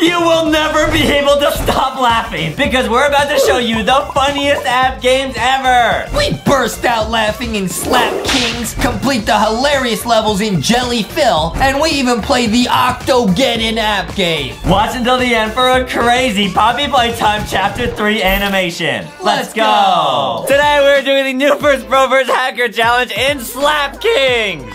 You will never be able to stop laughing because we're about to show you the funniest app games ever. We burst out laughing in Slap Kings, complete the hilarious levels in Jelly Fill, and we even play the Octogeddon app game. Watch until the end for a crazy Poppy Playtime Chapter 3 animation. Let's go. Today we're doing the new First Pro vs. Hacker Challenge in Slap Kings.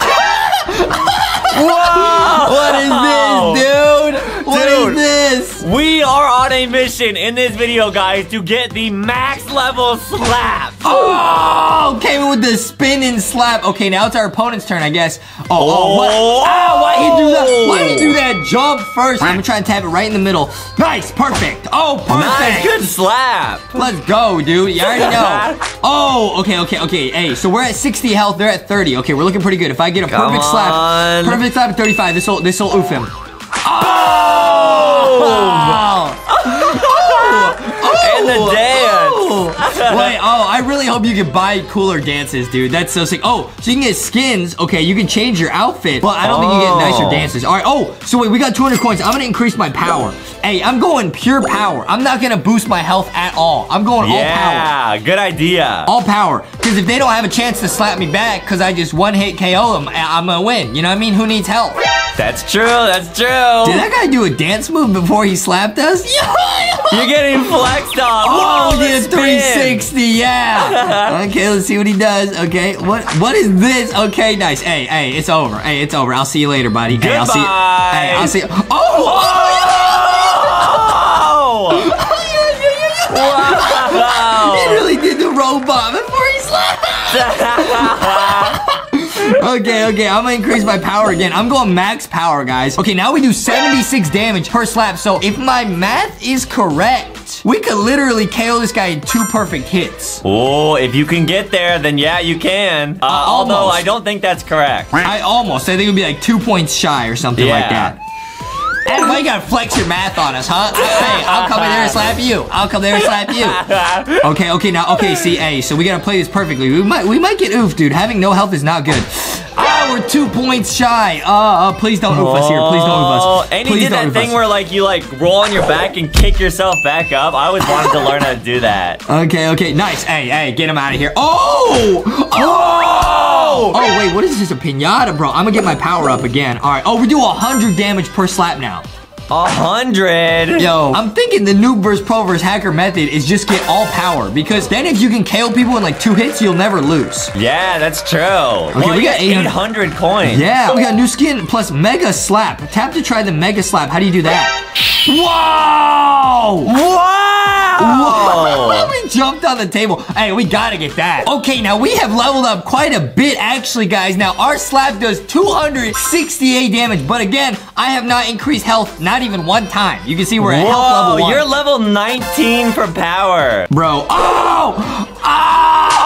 Whoa! What is this, dude? What is Dude. This? We are on a mission in this video, guys, to get the max level slap. Oh, came with the spin and slap. Okay, now it's our opponent's turn, I guess. Oh, oh, what? Oh. Ah, why he do that? Why he do that jump first? I'm gonna try and tap it right in the middle. Nice, perfect. Oh, perfect. Nice, good slap. Let's go, dude. You already know. Oh, okay, okay, okay. Hey, so we're at 60 health. They're at 30. Okay, we're looking pretty good. If I get a Come perfect slap, perfect slap at 35, this will this will oof him. Oh! Oh! Oh! And the dance. Wait, oh, I really hope you can buy cooler dances, dude. That's so sick. Oh, so you can get skins. Okay, you can change your outfit, but I don't oh. think you get nicer oh. dances. All right, oh, so wait, we got 200 coins. I'm gonna increase my power. Hey, I'm going pure power. I'm not gonna boost my health at all. I'm going yeah, all power. Yeah, good idea. All power, because if they don't have a chance to slap me back because I just one-hit KO them, I'm gonna win. You know what I mean? Who needs help? That's true, that's true. Did that guy do a dance move before he slapped us? You're getting flexed on. Oh, oh the, 60, yeah. okay, let's see what he does. Okay, what what is this? Okay, nice. Hey, hey, it's over. Hey, it's over. I'll see you later, buddy. Goodbye. Hey, I'll see you. Hey, I'll see you. Oh! oh! oh! wow. he really did the robot before he slept. okay, okay, I'm gonna increase my power again. I'm going max power, guys. Okay, now we do 76 damage per slap. So if my math is correct, we could literally KO this guy in two perfect hits. oh, if you can get there, then yeah, you can. Uh, although. I don't think that's correct. I almost. I think it would be like two points shy or something like that. Adam, why you gotta flex your math on us, huh? hey, I'll come in there and slap you. I'll come there and slap you. Okay, okay, now, okay, see, hey, so we gotta play this perfectly. We might, we might get oof, dude. Having no health is not good. Ah, we're two points shy. Uh, uh, please don't oof us here. Please don't Oh, us. and please he did that thing us. where like you like roll on your back and kick yourself back up. I always wanted to learn how to do that. Okay, okay, nice. Hey, hey, get him out of here. Oh! Oh! Oh, wait, what is this? A pinata, bro? I'm gonna get my power up again. All right. Oh, we do 100 damage per slap now. A hundred. Yo, I'm thinking the noob versus pro versus hacker method is just get all power because then if you can KO people in like two hits, you'll never lose. Yeah, that's true. Okay, we got 800 800 coins. Yeah, we got new skin plus mega slap. Tap to try the mega slap. How do you do that? Wow! Wow! we jumped on the table. Hey, we gotta get that. Okay, now we have leveled up quite a bit, actually, guys. Now, our slap does 268 damage, but again, I have not increased health, not even one time. You can see we're at health level one. you're level 19 for power. Bro, oh! Oh!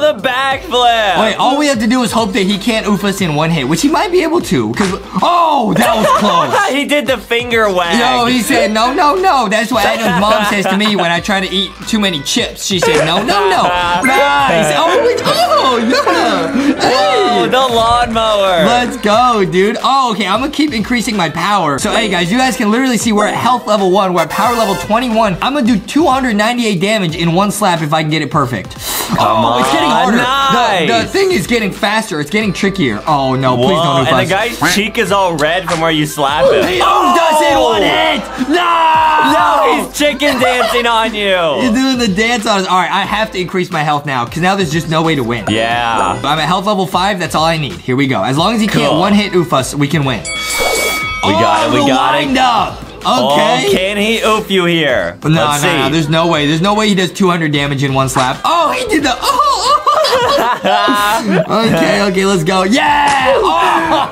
Oh, the backflip. Wait, all we have to do is hope that he can't oof us in one hit, which he might be able to, because, oh, that was close. he did the finger wag. Yo, he said, no, no, no. That's what Adam's mom says to me when I try to eat too many chips. She said, no, no, no. Nice. Oh, we, oh, yeah. Oh, Hey. the lawnmower. Let's go, dude. Oh, okay. I'm gonna keep increasing my power. So, hey, guys, you guys can literally see we're at health level one. We're at power level 21. I'm gonna do 298 damage in one slap if I can get it perfect. Oh, it's getting on, harder. The, the thing is getting faster. It's getting trickier. Oh, no. Please don't oof and the guy's cheek is all red from where you slap him. He does it one hit. No! No, he's chicken dancing on you. He's you. doing the dance on us. All right, I have to increase my health now because now there's just no way to win. Yeah. I'm at health level five. That's all I need. Here we go. As long as he can't one hit oof us, we can win. We got it, we got it. wind up. Oh, Okay. can he oof you here? no, Let's no, see. no. There's no way. There's no way he does 200 damage in one slap. Oh, he did the. Oh. oh. okay, okay, let's go. Yeah.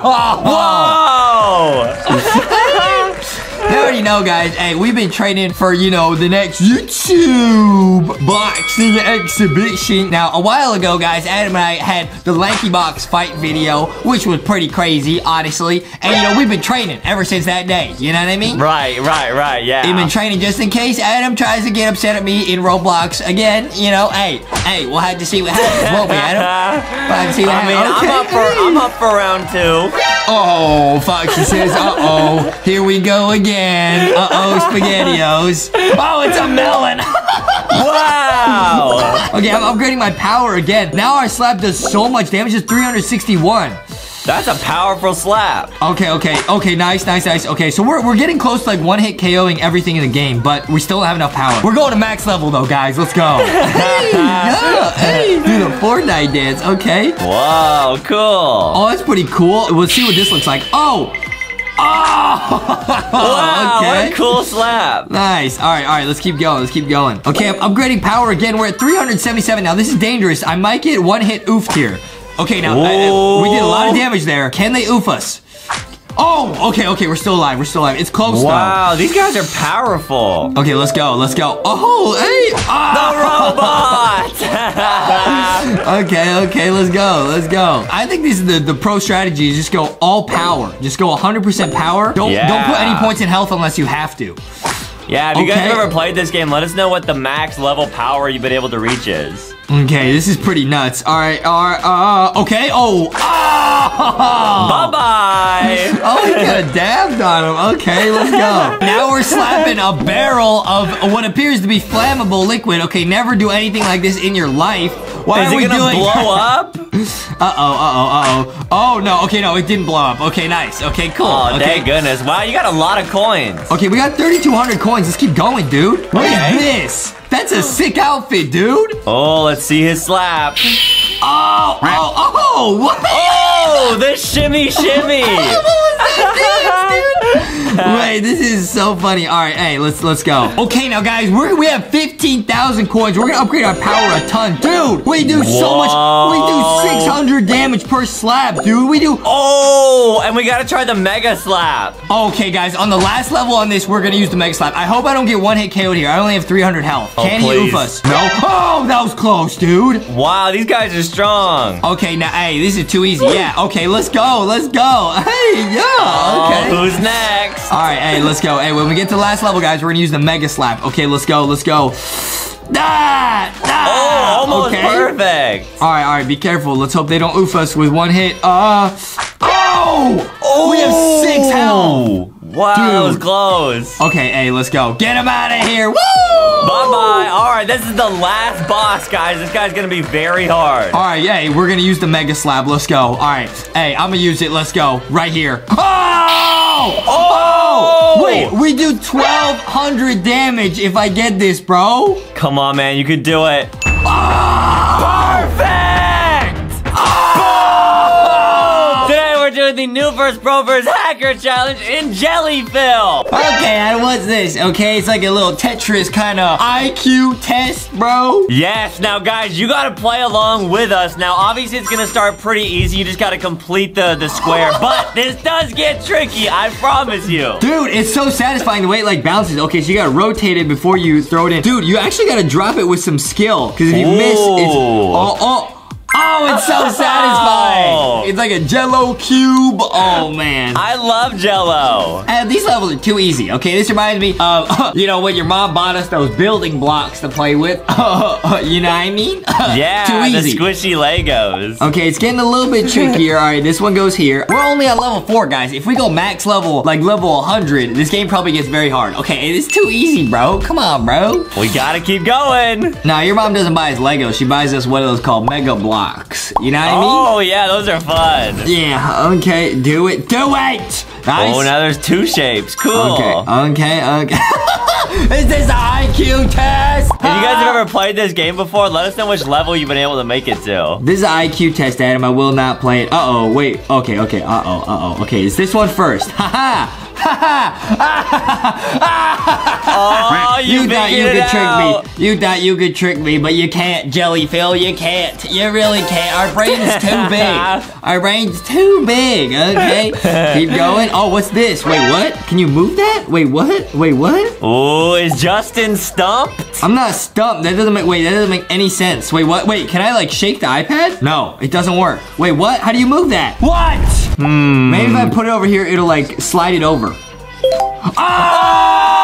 Oh. Whoa! You already know, guys. Hey, we've been training for, you know, the next YouTube boxing exhibition. Now, a while ago, guys, Adam and I had the Lanky Box fight video, which was pretty crazy, honestly. And, you know, we've been training ever since that day. You know what I mean? Right, right, right, yeah. We've been training just in case Adam tries to get upset at me in Roblox again. You know, hey, hey, we'll have to see what happens, won't we, Adam? We'll have to see what I mean, happens. I'm up for I'm up for round two. Oh, Foxy says, uh-oh, here we go again. And uh-oh, SpaghettiOs. Oh, it's a melon. Wow. okay, I'm upgrading my power again. Now our slap does so much damage. It's 361. That's a powerful slap. Okay, okay, okay, nice, nice, nice. Okay, so we're, we're getting close to like one hit KOing everything in the game, but we still don't have enough power. We're going to max level though, guys. Let's go. hey, yeah, hey, do the Fortnite dance. Okay. Wow, cool. Oh, that's pretty cool. Let's see what this looks like. Oh. Oh. Wow, okay. what a cool slap. Nice. All right, all right. Let's keep going. Let's keep going. Okay, I'm upgrading power again. We're at 377 now. This is dangerous. I might get one hit oofed here. Okay, now I- I- we did a lot of damage there. Can they oof us? Oh, okay, okay. We're still alive. We're still alive. It's close Wow, these guys are powerful. Okay, let's go. Let's go. Oh, hey. Ah. Robot! Okay, okay. Let's go. Let's go. I think this is the the pro strategy. Is just go all power. Just go 100% power. Don't don't put any points in health unless you have to. yeah, if you guys have ever played this game, let us know what the max level power you've been able to reach is. Okay, this is pretty nuts. All right, all right, uh, okay. Oh, ah! Bye-bye! Oh, he got a dabbed on him. Okay, let's go. Now we're slapping a barrel of what appears to be flammable liquid. Okay, never do anything like this in your life. Why Is are it we gonna doing? blow up? Uh-oh, uh-oh, uh-oh. Oh, no. Okay, no, it didn't blow up. Okay, nice. Okay, cool. Oh, okay. thank goodness. Wow, you got a lot of coins. Okay, we got 3,200 coins. Let's keep going, dude. What is Okay. this? That's a sick outfit, dude. Oh, let's see his slap. Oh, oh, oh, what? Oh, the shimmy shimmy. What was that dance, dude? Wait, this is so funny. All right, hey, let's let's go. Okay, now guys, we're we have 15,000 coins. We're gonna upgrade our power a ton, dude. We do so much. We do 600 damage per slap, dude. We do. Oh, and we gotta try the mega slap. Okay, guys, on the last level on this, we're gonna use the mega slap. I hope I don't get one hit KO'd here. I only have 300 health. Oh, Can he please. oof us? No. Oh, that was close, dude. Wow, these guys are strong. Okay, now, hey, this is too easy. Yeah. Okay, let's go. Let's go. Hey, yeah. Okay. Oh, who's next? All right, hey, let's go. Hey, when we get to the last level, guys, we're gonna use the Mega Slap. Okay, let's go, let's go. Ah, ah, Oh, almost okay. perfect. All right, all right, be careful. Let's hope they don't oof us with one hit. Uh, oh, Oh! we have six health. Wow, that was close. Okay, hey, let's go. Get him out of here. Woo! Bye-bye. All right, this is the last boss, guys. This guy's gonna be very hard. All right, hey, we're gonna use the Mega Slap. Let's go. All right, hey, I'm gonna use it. Let's go. Right here. Oh! Oh! Wait, we do 1,200 damage if I get this, bro. Come on, man. You can do it. Ah! Perfect! Oh! Today we're doing the new first pro versus hacker challenge in Jellyfill. And what's this? Okay, it's like a little Tetris kind of IQ test, bro. Yes, now guys, you gotta play along with us. Now, obviously it's gonna start pretty easy. You just gotta complete the, the square. But this does get tricky, I promise you. Dude, it's so satisfying the way it like bounces. Okay, so you gotta rotate it before you throw it in. Dude, you actually gotta drop it with some skill. Because if you miss, it's Ooh. oh oh. Oh, it's so oh. satisfying. It's like a jello cube. Oh, man. I love Jello. And these levels are too easy, okay? This reminds me of, you know, when your mom bought us those building blocks to play with. you know what I mean? Yeah, too the squishy Legos. Okay, it's getting a little bit trickier. All right, this one goes here. We're only at level four, guys. If we go max level, like level 100, this game probably gets very hard. Okay, it's too easy, bro. Come on, bro. We gotta keep going. Now, your mom doesn't buy us Legos. She buys us what are those called? Mega Bloks. You know what I mean? Oh, yeah, those are fun. Yeah, okay. Do it. Do it. Nice. Oh, now there's two shapes. Cool. Okay, okay, okay. Is this an IQ test? If you guys have ever played this game before, let us know which level you've been able to make it to. This is an IQ test, Adam. I will not play it. Uh-oh, wait. Okay, okay. Uh-oh, uh-oh. Okay, is this one first? Ha-ha! Ha-ha! Oh, you, thought you could it trick out. me. You thought you could trick me, but you can't, Jelly Fill. You can't. You really can't. Our brain's too big. Our brain's too big. Okay. Keep going. Oh, what's this? Wait, what? Can you move that? Wait, what? Wait, what? Oh, is Justin stumped? I'm not stumped. That doesn't make wait, that doesn't make any sense. Wait, what? Wait, can I like shake the iPad? No, it doesn't work. Wait, what? How do you move that? What? Hmm. Maybe if I put it over here, it'll like slide it over. Oh!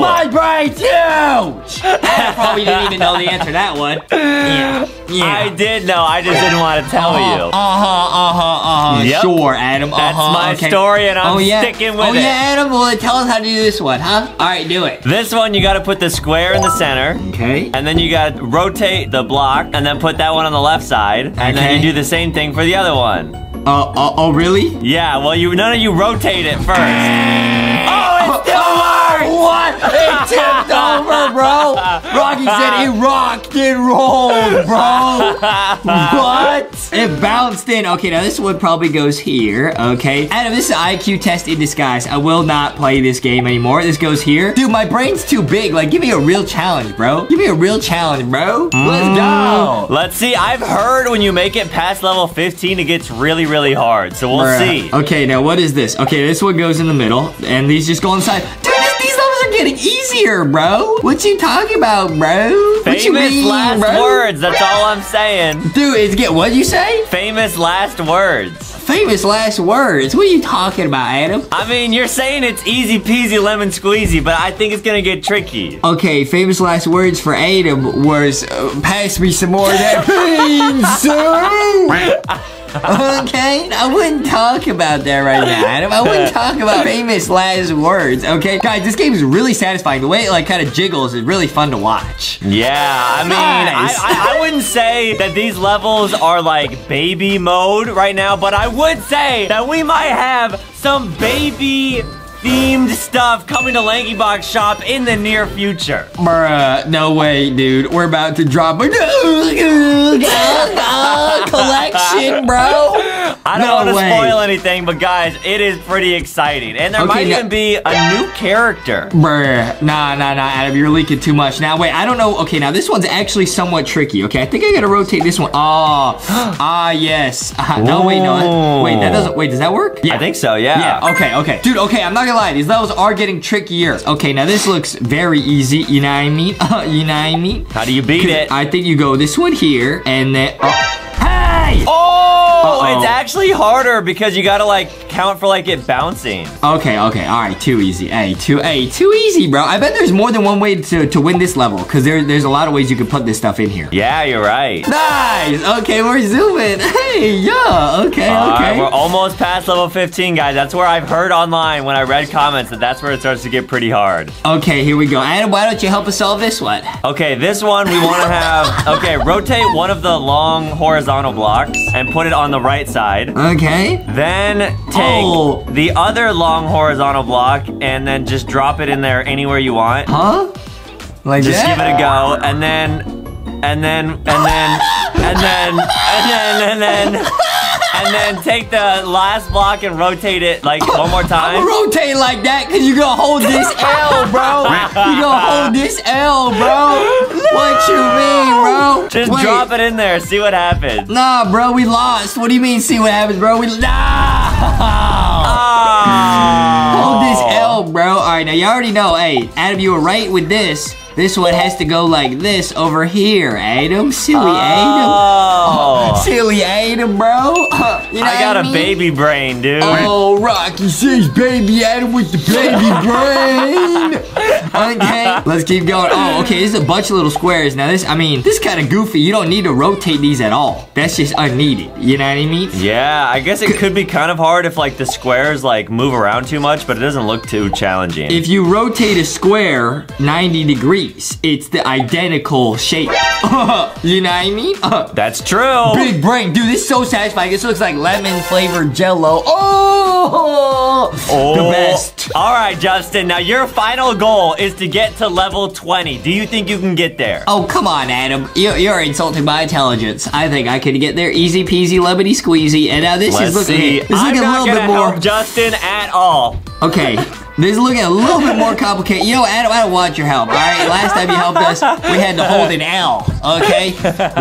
My brain's huge! I probably didn't even know the answer to that one. Yeah. Yeah. I did know. I just didn't want to tell Uh-huh, you. Uh-huh, uh-huh, uh-huh. Yep. Sure, Adam. That's uh-huh, my okay. story, and I'm oh, yeah. sticking with oh, it. Oh, yeah, Adam. Well, tell us how to do this one, huh? All right, do it. This one, you got to put the square in the center. Okay. And then you got to rotate the block and then put that one on the left side. And then you do the same thing for the other one. Uh, uh, oh, really? Yeah, well, you none of you rotate it first. Oh, it still works! What? It tipped over, bro. Rocky said it rocked and rolled, bro. what? It bounced in. Okay, now this one probably goes here. Okay. Adam, this is an IQ test in disguise. I will not play this game anymore. This goes here. Dude, my brain's too big. Like, give me a real challenge, bro. Give me a real challenge, bro. Let's go. Let's see. I've heard when you make it past level 15, it gets really, really hard. So we'll Bruh. see. Okay, now what is this? Okay, this one goes in the middle, and these just go inside. Dude, these levels are getting easier, bro. What you talking about, bro? What you Famous mean, last bro? words. That's all I'm saying. Dude, it's get what you say? Famous last words. Famous last words. What are you talking about, Adam? I mean, you're saying it's easy peasy lemon squeezy, but I think it's gonna get tricky. Okay, famous last words for Adam was uh, pass me some more of that bean soup. Okay, I wouldn't talk about that right now, Adam. I wouldn't talk about famous last words. Okay, guys, this game is really satisfying. The way it like kind of jiggles is really fun to watch. Yeah, I mean, Nice. I, I, I wouldn't say that these levels are like baby mode right now, but I would say that we might have some baby themed stuff coming to Lanky Box Shop in the near future. Bruh, no way, dude. We're about to drop a collection, bro. I don't No want to spoil anything, but guys, it is pretty exciting. And there Okay, might even be a new character. Bruh, nah, nah, nah, Adam, you're leaking too much. Now, wait, I don't know. Okay, now this one's actually somewhat tricky, okay? I think I gotta rotate this one. Oh, ah, yes. Uh, no, wait, no. Wait, that doesn't, wait, does that work? Yeah. I think so, yeah. Yeah, okay, okay. Dude, okay, I'm not gonna lie. These levels are getting trickier. Okay, now this looks very easy. You know what I mean? you know what I mean? How do you beat it? I think you go this one here, and then... Oh, hey! Oh, Uh-oh. it's actually harder because you gotta like count for like it bouncing. Okay, okay, all right, too easy. Hey, too, hey, too easy, bro. I bet there's more than one way to, to win this level, because there, there's a lot of ways you can put this stuff in here. Yeah, you're right. Nice! Okay, we're zooming. Hey, yeah, okay, All right, okay. we're almost past level 15, guys. That's where I've heard online when I read comments that that's where it starts to get pretty hard. Okay, here we go. Adam, why don't you help us solve this one? Okay, this one we want to have. Okay, rotate one of the long horizontal blocks and put it on the right side. Okay. Then take Oh. the other long horizontal block and then just drop it in there anywhere you want. Huh? Like Just that? give it a go, and then, and then, and then, and then, and then, and then, and then take the last block and rotate it like one more time. Rotate like that, cause you're gonna hold this L, bro. you're gonna hold this L, bro. What you mean, bro? Just Wait. drop it in there, see what happens. Nah, bro, we lost. What do you mean? See what happens, bro? We nah. Ah. Hold this L, bro. All right, now you already know. Hey, Adam, you were right with this. This one has to go like this over here, Adam. Silly Adam. Oh, Silly Adam, bro. You know I got what a baby brain, dude. Oh, Rocky says baby Adam with the baby brain. Okay, let's keep going. Oh, okay, this is a bunch of little squares. Now this, I mean, this kind of goofy. You don't need to rotate these at all. That's just unneeded. You know what I mean? Yeah, I guess it could be kind of hard if like the squares like move around too much, but it doesn't look too challenging. If you rotate a square 90 degrees, it's the identical shape. you know what I mean? That's true. Big brain. Dude, this is so satisfying. This looks like lemon flavored jello. Oh! Oh. The best. All right, Justin. Now your final goal is to get to level 20. Do you think you can get there? Oh, come on, Adam. You're, you're insulting my intelligence. I think I could get there easy peasy, lemony squeezy. And now this Let's is looking, see. this is I'm a little bit more. help Justin at all. Okay. This is looking a little bit more complicated. You know, Adam, I don't want your help, all right? Last time you helped us, we had to hold an L, okay?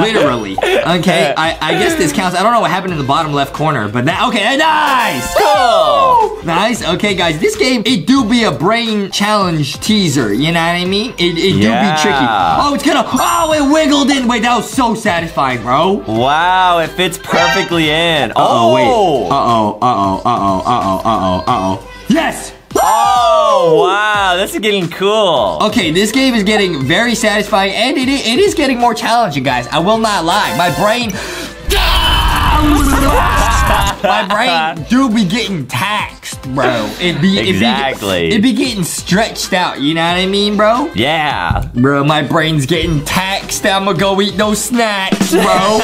Literally, okay? I, I guess this counts. I don't know what happened in the bottom left corner, but that, okay, nice! Cool. Nice. Okay, guys, this game, it do be a brain challenge teaser. You know what I mean? It, it do be tricky. Oh, it's gonna, oh, it wiggled in. Wait, that was so satisfying, bro. Wow, it fits perfectly in. Uh-oh, wait. Oh, Uh-oh, uh-oh, uh-oh, uh-oh, uh-oh, uh-oh. Yes! Oh, wow, this is getting cool. Okay, this game is getting very satisfying, and it, it is getting more challenging, guys. I will not lie. My brain... My brain do be getting taxed, bro. It be Exactly. It be, it be getting stretched out. You know what I mean, bro? Yeah. Bro, my brain's getting taxed. I'ma go eat those snacks, bro.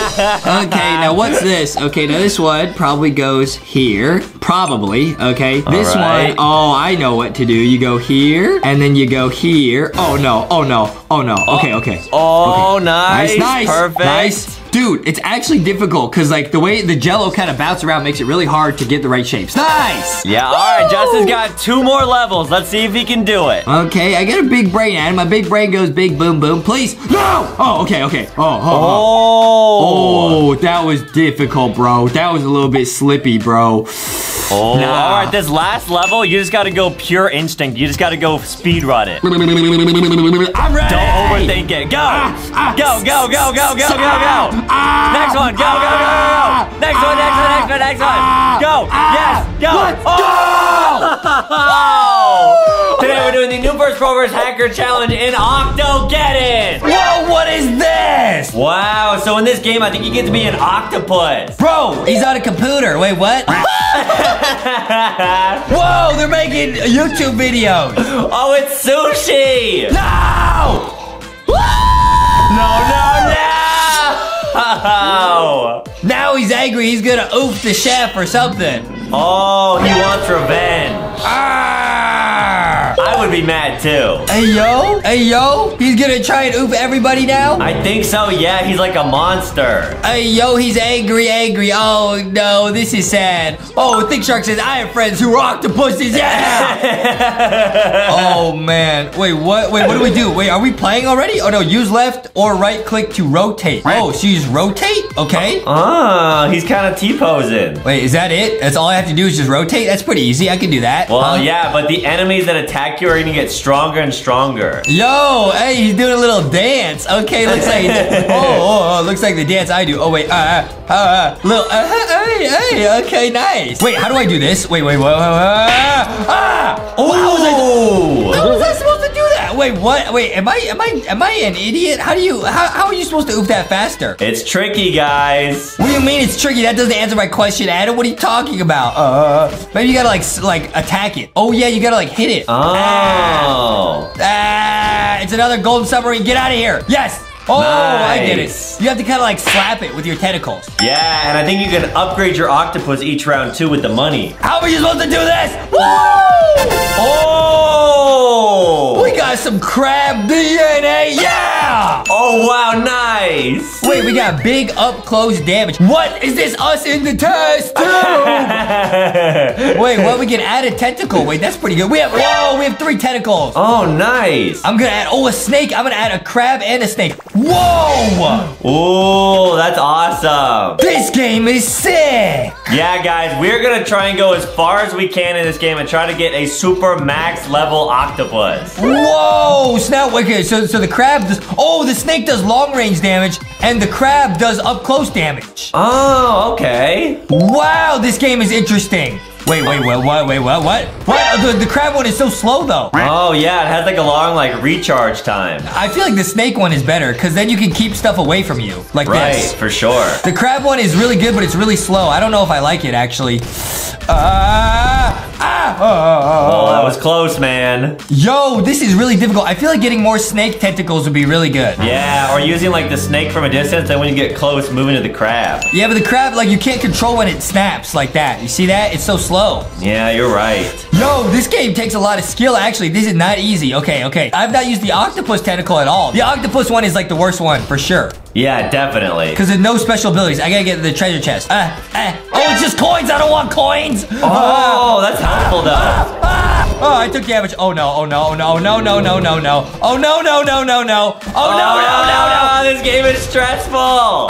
okay, now what's this? Okay, now this one probably goes here. Probably, okay? This right. one, oh, I know what to do. You go here, and then you go here. Oh, no, oh, no, oh, no. Okay, okay. Oh, Okay. nice. Nice, nice. Perfect. Nice. Dude, it's actually difficult because like the way the jello kind of bounces around makes it really hard to get the right shapes. Nice! Yeah, all right, Justin's got two more levels. Let's see if he can do it. Okay, I get a big brain, and my big brain goes big boom boom. Please, no! Oh, okay, okay. Oh, oh, oh. Oh. Oh, that was difficult, bro. That was a little bit slippy, bro. Oh. Nah. All right, this last level, you just got to go pure instinct. You just got to go speed run it. I'm ready. Don't overthink it. Go. Ah, ah, Go, go, go, go, go, go, go. Ah, ah. Next one. Go, go, go, go, go. Ah, next one, next one, next one, next one. Go. Yes. Go. Let's Oh. Today we're doing the New First Provers Hacker Challenge in Octogeddon. Whoa, what is this? Wow, so in this game, I think you get to be an octopus. Bro, he's on a computer. Wait, what? Whoa, they're making YouTube videos. oh, it's sushi. No! No, no, no. Now he's angry. He's gonna oof the chef or something. Oh, he wants revenge. Ah! I would be mad too. Hey yo, hey yo, he's gonna try and oof everybody now. I think so, yeah, he's like a monster. Hey yo, he's angry, angry. Oh no, this is sad. Oh, Thicc Shark says I have friends who are octopuses. Yeah. oh man, wait, what? Wait, what do we do? Wait, are we playing already? Oh no, use left or right click to rotate. Oh, so you use rotate? Okay. Ah, he's kind of T-posing. Wait, is that it? That's all I have to do is just rotate? That's pretty easy. I can do that. Well, Huh? yeah, but the enemies that attack you are gonna get stronger and stronger. Yo, hey, he's doing a little dance. Okay, looks like oh, oh, oh, looks like the dance I do. Oh wait, uh, uh, uh, little, uh, hey, hey, okay, nice. Wait, how do I do this? Wait, wait, wait, wait, wait, ah, oh, how was I? How was I Wait, what? Wait, am I, am I, am I an idiot? How do you, how, how are you supposed to oof that faster? It's tricky, guys. What do you mean it's tricky? That doesn't answer my question, Adam. What are you talking about? Uh, maybe you gotta like, like attack it. Oh yeah, you gotta like hit it. Oh. Ah, it's another golden submarine. Get out of here. Yes. Oh, I get it. You have to kind of like slap it with your tentacles. Yeah, and I think you can upgrade your octopus each round too with the money. How are you supposed to do this? Woo! Oh! oh! We got some crab DNA. Yeah. Oh, wow, nice! Wait, we got big up close damage. What is this? Us in the test tube? Wait, what? We can add a tentacle. Wait, that's pretty good. We have whoa, we have three tentacles. oh, nice! I'm gonna add oh a snake. I'm gonna add a crab and a snake. Whoa! Oh, that's awesome! This game is sick. Yeah, guys, we're gonna try and go as far as we can in this game and try to get a super max level octopus. Whoa! Snap. Okay, so so the crab does. Oh, the snake does long range damage, and the crab does up close damage. Oh, okay. Wow, this game is interesting. Wait, wait, wait, what? Wait, what? What? What? The, the crab one is so slow though. Oh, yeah, it has like a long like recharge time. I feel like the snake one is better because then you can keep stuff away from you like Right, this. for sure. The crab one is really good, but it's really slow. I don't know if I like it actually. Ah, ah, oh, oh, oh, Oh, that was close, man. Yo, this is really difficult. I feel like getting more snake tentacles would be really good. Yeah, or using like the snake from a distance, then when you get close, moving to the crab. Yeah, but the crab, like, you can't control when it snaps like that. You see that? It's so slow. Yeah, you're right. Yo, this game takes a lot of skill, actually. This is not easy. Okay, okay. I've not used the octopus tentacle at all. The octopus one is, like, the worst one, for sure. Yeah, definitely. Because there's no special abilities. I gotta get the treasure chest. Ah, ah. Oh, it's just coins. I don't want coins. Oh, that's helpful though. Ah! Oh, I took damage. Oh no, oh no, oh no, no, no, no, no, no. Oh no, no, no, no, no. Oh no, no, no, no. Ah, This game is stressful.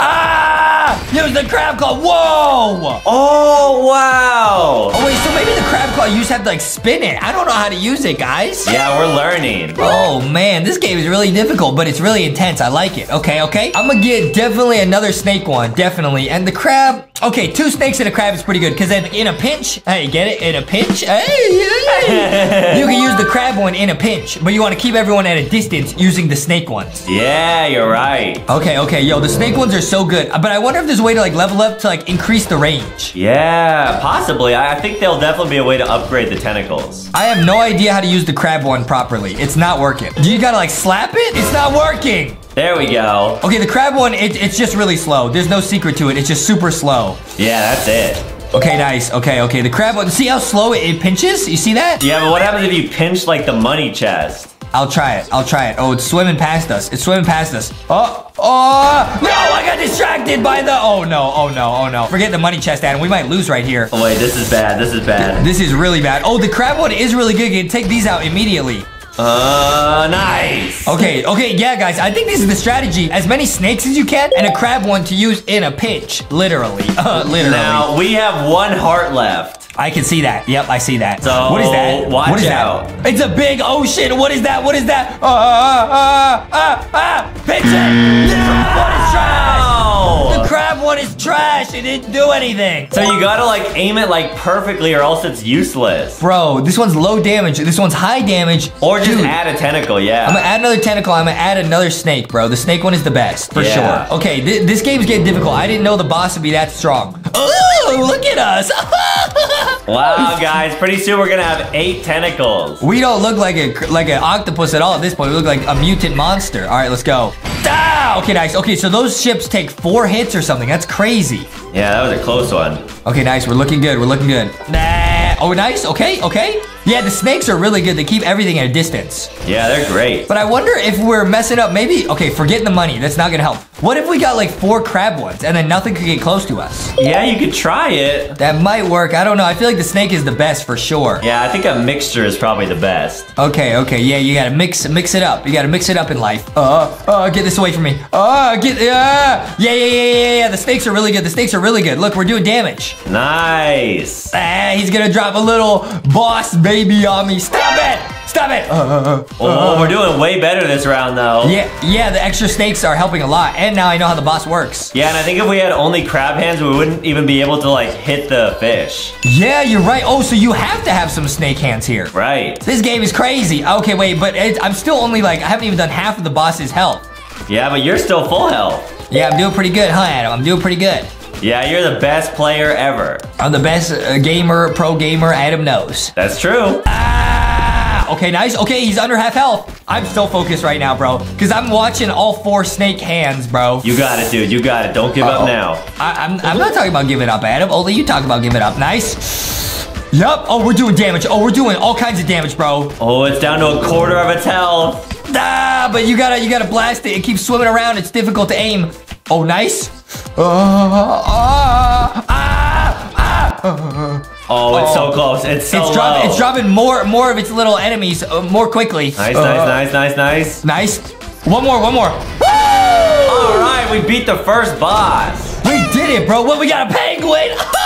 Ah! Use the crab claw. Whoa! Oh, wow. Oh wait, so maybe the crab claw you just have to like spin it. I don't know how to use it, guys. Yeah, we're learning. Oh man, this game is really difficult, but it's really intense. I like it. Okay, okay. I'm gonna get definitely another snake one, definitely. And the crab, Okay, two snakes and a crab is pretty good because then in a pinch, hey, get it? In a pinch, hey, hey, you can use the crab one in a pinch, but you want to keep everyone at a distance using the snake ones. Yeah, you're right. Okay, okay, yo, the snake ones are so good, uh, but I wonder if there's a way to like level up to like increase the range. Yeah, possibly. I, I think there'll definitely be a way to upgrade the tentacles. I have no idea how to use the crab one properly. It's not working. Do you gotta like slap it? It's not working. There we go. Okay, the crab one, it, it's just really slow. There's no secret to it. It's just super slow. Yeah, that's it. Okay, nice. Okay, okay. The crab one, see how slow it, it pinches? You see that? Yeah, but what happens if you pinch like the money chest? I'll try it. I'll try it. Oh, it's swimming past us. It's swimming past us. Oh, oh, no, I got distracted by the, oh no, oh no, oh no. Forget the money chest, Adam. We might lose right here. Oh wait, this is bad. This is bad. This is really bad. Oh, the crab one is really good. You can take these out immediately. Uh, nice. Okay, okay, yeah, guys. I think this is the strategy. As many snakes as you can, and a crab one to use in a pinch. Literally. Uh, literally. Now, we have one heart left. I can see that. Yep, I see that. So, what is that? watch what is out. That? It's a big ocean. What is that? What is that? Ah, ah, ah, ah. Pinch it. The crab one is trash. One is trash. It didn't do anything. So you gotta like aim it like perfectly or else it's useless. Bro, this one's low damage. This one's high damage. Or just Dude, add a tentacle, yeah. I'm gonna add another tentacle. I'm gonna add another snake, bro. The snake one is the best, for Yeah. sure. Okay, th this game's getting difficult. I didn't know the boss would be that strong. Oh, look at us. wow, guys, pretty soon we're gonna have eight tentacles. we don't look like a like an octopus at all at this point. We look like a mutant monster. All right, let's go. Ah, okay, nice. Okay, so those ships take four hits or something. That's crazy. Yeah, that was a close one. Okay, nice. We're looking good. We're looking good. Nah. Oh, nice. Okay, okay. Yeah, the snakes are really good. They keep everything at a distance. Yeah, they're great. But I wonder if we're messing up. Maybe, okay, forget the money. That's not gonna help. What if we got like four crab ones and then nothing could get close to us? Yeah, you could try it. That might work. I don't know. I feel like the snake is the best for sure. Yeah, I think a mixture is probably the best. Okay, okay, yeah, you gotta mix mix it up. You gotta mix it up in life. Uh, uh, get this away from me. Uh, get, uh, yeah, yeah, yeah, yeah, yeah. The snakes are really good. The snakes are really good. Look, we're doing damage. Nice. Ah, he's gonna drop a little boss baby on me. Stop it! Stop it! Uh, uh, uh, uh, Oh, we're doing way better this round though. yeah, yeah, the extra snakes are helping a lot. And now I know how the boss works. Yeah, and I think if we had only crab hands, we wouldn't even be able to like hit the fish. Yeah, you're right. Oh, so you have to have some snake hands here. Right. This game is crazy. Okay, wait, but it, I'm still only like, I haven't even done half of the boss's health. Yeah, but you're still full health. Yeah, I'm doing pretty good, huh, Adam? I'm doing pretty good. Yeah, you're the best player ever. I'm the best uh, gamer, pro gamer Adam knows. That's true. Ah, okay, nice. Okay, he's under half health. I'm still focused right now, bro, because I'm watching all four snake hands, bro. You got it, dude. You got it. Don't give Uh-oh. up now. I, I'm, I'm not talking about giving up, Adam. Only you talk about giving up. Nice. Yup. Oh, we're doing damage. Oh, we're doing all kinds of damage, bro. Oh, it's down to a quarter of its health. Ah, but you gotta, you gotta blast it. It keeps swimming around. It's difficult to aim. Oh, nice. Uh, ah, ah, ah. Oh, it's so close. It's so it's dropping. low. It's dropping more, more of its little enemies uh, more quickly. Nice, Uh, nice, nice, nice, nice. Nice. One more, one more. All right, we beat the first boss. We did it, bro. What? We got a penguin.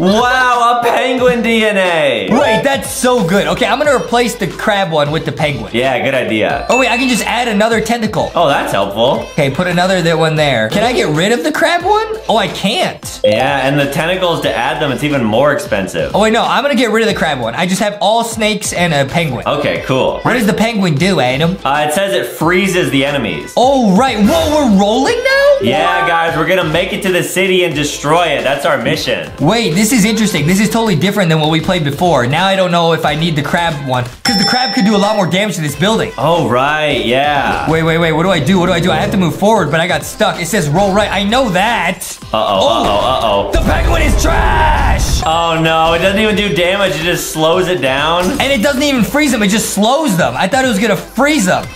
Wow, a penguin DNA. Wait, that's so good. Okay, I'm gonna replace the crab one with the penguin. Yeah, good idea. Oh wait, I can just add another tentacle. Oh, that's helpful. Okay, put another one there. Can I get rid of the crab one? Oh, I can't. Yeah, and the tentacles to add them, it's even more expensive. Oh wait, no, I'm gonna get rid of the crab one. I just have all snakes and a penguin. Okay, cool. What does the penguin do, Adam? Uh, it says it freezes the enemies. Oh right. Whoa, we're rolling now? Yeah, guys, we're gonna make it to the city and destroy it. That's our mission. Wait, this is interesting. This is totally different than what we played before. Now I don't know if I need the crab one. Because the crab could do a lot more damage to this building. Oh, right, yeah. Wait, wait, wait. What do I do? What do I do? I have to move forward, but I got stuck. It says roll right. I know that. Uh-oh, uh-oh, oh, uh-oh. The penguin is trash! Oh, no, it doesn't even do damage. It just slows it down. And it doesn't even freeze them. It just slows them. I thought it was going to freeze them.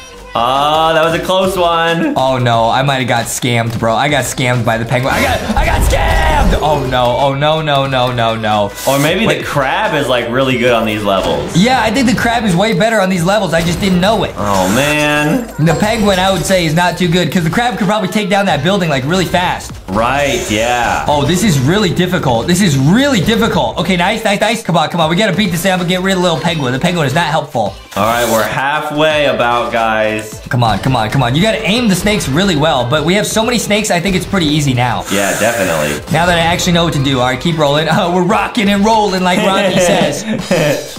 Oh, that was a close one. Oh, no. I might have got scammed, bro. I got scammed by the penguin. I got I got scammed! Oh, no. Oh, no, no, no, no, no. Or maybe Wait. the crab is, like, really good on these levels. Yeah, I think the crab is way better on these levels. I just didn't know it. Oh, man. The penguin, I would say, is not too good because the crab could probably take down that building like really fast. Right, yeah. Oh, this is really difficult. This is really difficult. Okay, nice, nice, nice. Come on, come on. We gotta beat this up and get rid of the little penguin. The penguin is not helpful. All right, we're halfway about, guys. Come on, come on, come on. You gotta aim the snakes really well, but we have so many snakes, I think it's pretty easy now. Yeah, definitely. Now that I actually know what to do. All right, keep rolling. Uh, we're rocking and rolling like Rodney says.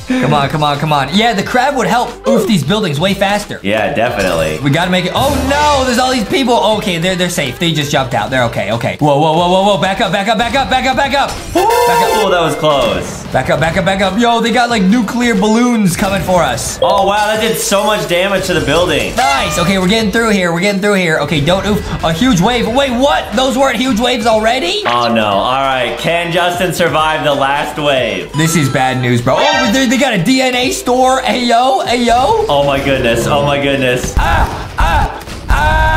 Come on, come on, come on. Yeah, the crab would help oof these buildings way faster. Yeah, definitely. We gotta make it. Oh no, there's all these people. Okay, they're they're safe. They just jumped out. They're okay. Okay. Whoa, whoa, whoa, whoa, whoa. Back up, back up, back up, back up, back up. Back up, Oh, that was close. back up, back up, back up. Yo, they got like nuclear balloons coming for us. Oh, wow, that did so much damage to the building. Nice. Okay, we're getting through here. We're getting through here. Okay, don't oof. A huge wave. Wait, what? Those weren't huge waves already? Oh, no. All right, can Justin survive the last wave? This is bad news, bro. Oh, they, they got a DNA store. Hey yo, hey yo. Oh, my goodness. Oh, my goodness. Ah, ah, ah.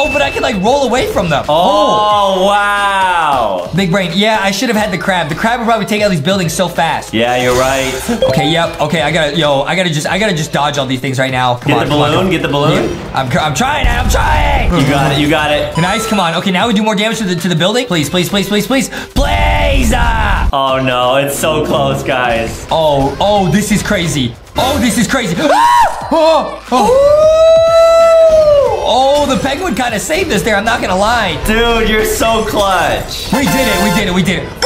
Oh, but I can like roll away from them. Oh, wow. Big brain. Yeah, I should have had the crab. The crab would probably take out these buildings so fast. Yeah, you're right. Okay, yep. Okay, I gotta, yo, I gotta just, I gotta just dodge all these things right now. Come Get on, the balloon, on. get the balloon. I'm, I'm trying. I'm trying. You got it, you got it. Nice. Come on. Okay, now we do more damage to the to the building. Please, please, please, please, please, please. Ah! Oh, no, it's so close, guys. Oh, oh, this is crazy. Oh, this is crazy. Ah! Oh, oh. Oh, the penguin kind of saved us there. I'm not gonna lie. Dude, you're so clutch. We did it. We did it. We did it.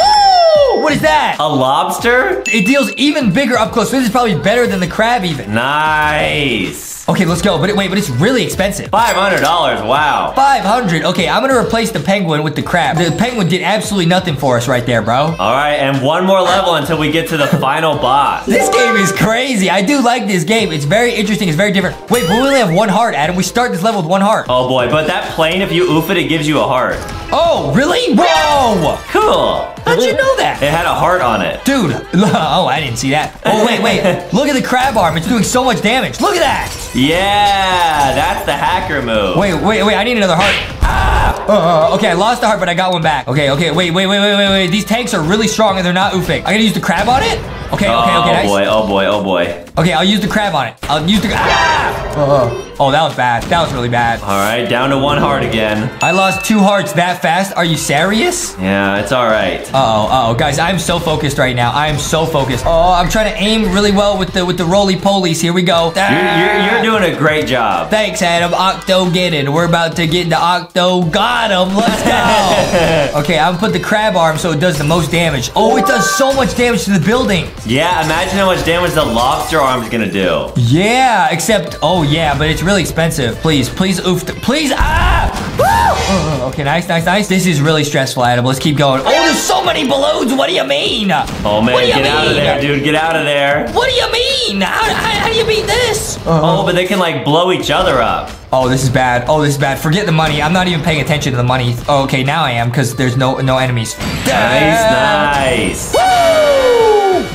What is that? A lobster? It deals even bigger up close. This is probably better than the crab even. Nice. Okay, let's go. But wait, but it's really expensive. $500, wow. 500. Okay, I'm gonna replace the penguin with the crab. The penguin did absolutely nothing for us right there, bro. All right, and one more level until we get to the final boss. This game is crazy. I do like this game. It's very interesting. It's very different. Wait, but we only have one heart, Adam. We start this level with one heart. Oh boy, but that plane, if you oof it, it gives you a heart. Oh, really? Whoa! Cool. How'd you know that? It had a heart on it. Dude, oh, I didn't see that. Oh, wait, wait. Look at the crab arm. It's doing so much damage. Look at that. Yeah, that's the hacker move. Wait, wait, wait. I need another heart. Ah! Uh, okay, I lost the heart, but I got one back. Okay, okay. Wait, wait, wait, wait, wait, wait. These tanks are really strong and they're not oofing. I gotta use the crab on it? Okay, okay, okay. Oh Nice. boy, oh boy, oh boy. Okay, I'll use the crab on it. I'll use the. Ah! Oh, oh, that was bad. That was really bad. All right, down to one heart again. I lost two hearts that fast. Are you serious? Yeah, it's all right. Uh-oh, uh-oh, guys, I'm so focused right now. I am so focused. Oh, I'm trying to aim really well with the with the roly polies. Here we go. You're, you're, you're doing a great job. Thanks, Adam. Octo get it. We're about to get into Octo. Got him. Let's go. okay, I'm gonna put the crab arm so it does the most damage. Oh, it does so much damage to the building. Yeah, imagine how much damage the lobster arm's gonna do. Yeah, except, oh yeah, but it's really expensive. Please, please, oof, please, ah! Woo! Okay, nice, nice, nice. This is really stressful, Adam. Let's keep going. Oh, there's so many balloons. What do you mean? Oh man, What do you get out of there, dude. Get out of there. What do you mean? How, how, how do you beat this? Oh, but they can like blow each other up. Oh, this is bad. Oh, this is bad. Forget the money. I'm not even paying attention to the money. Oh, okay, now I am because there's no no enemies. Nice, nice. Woo!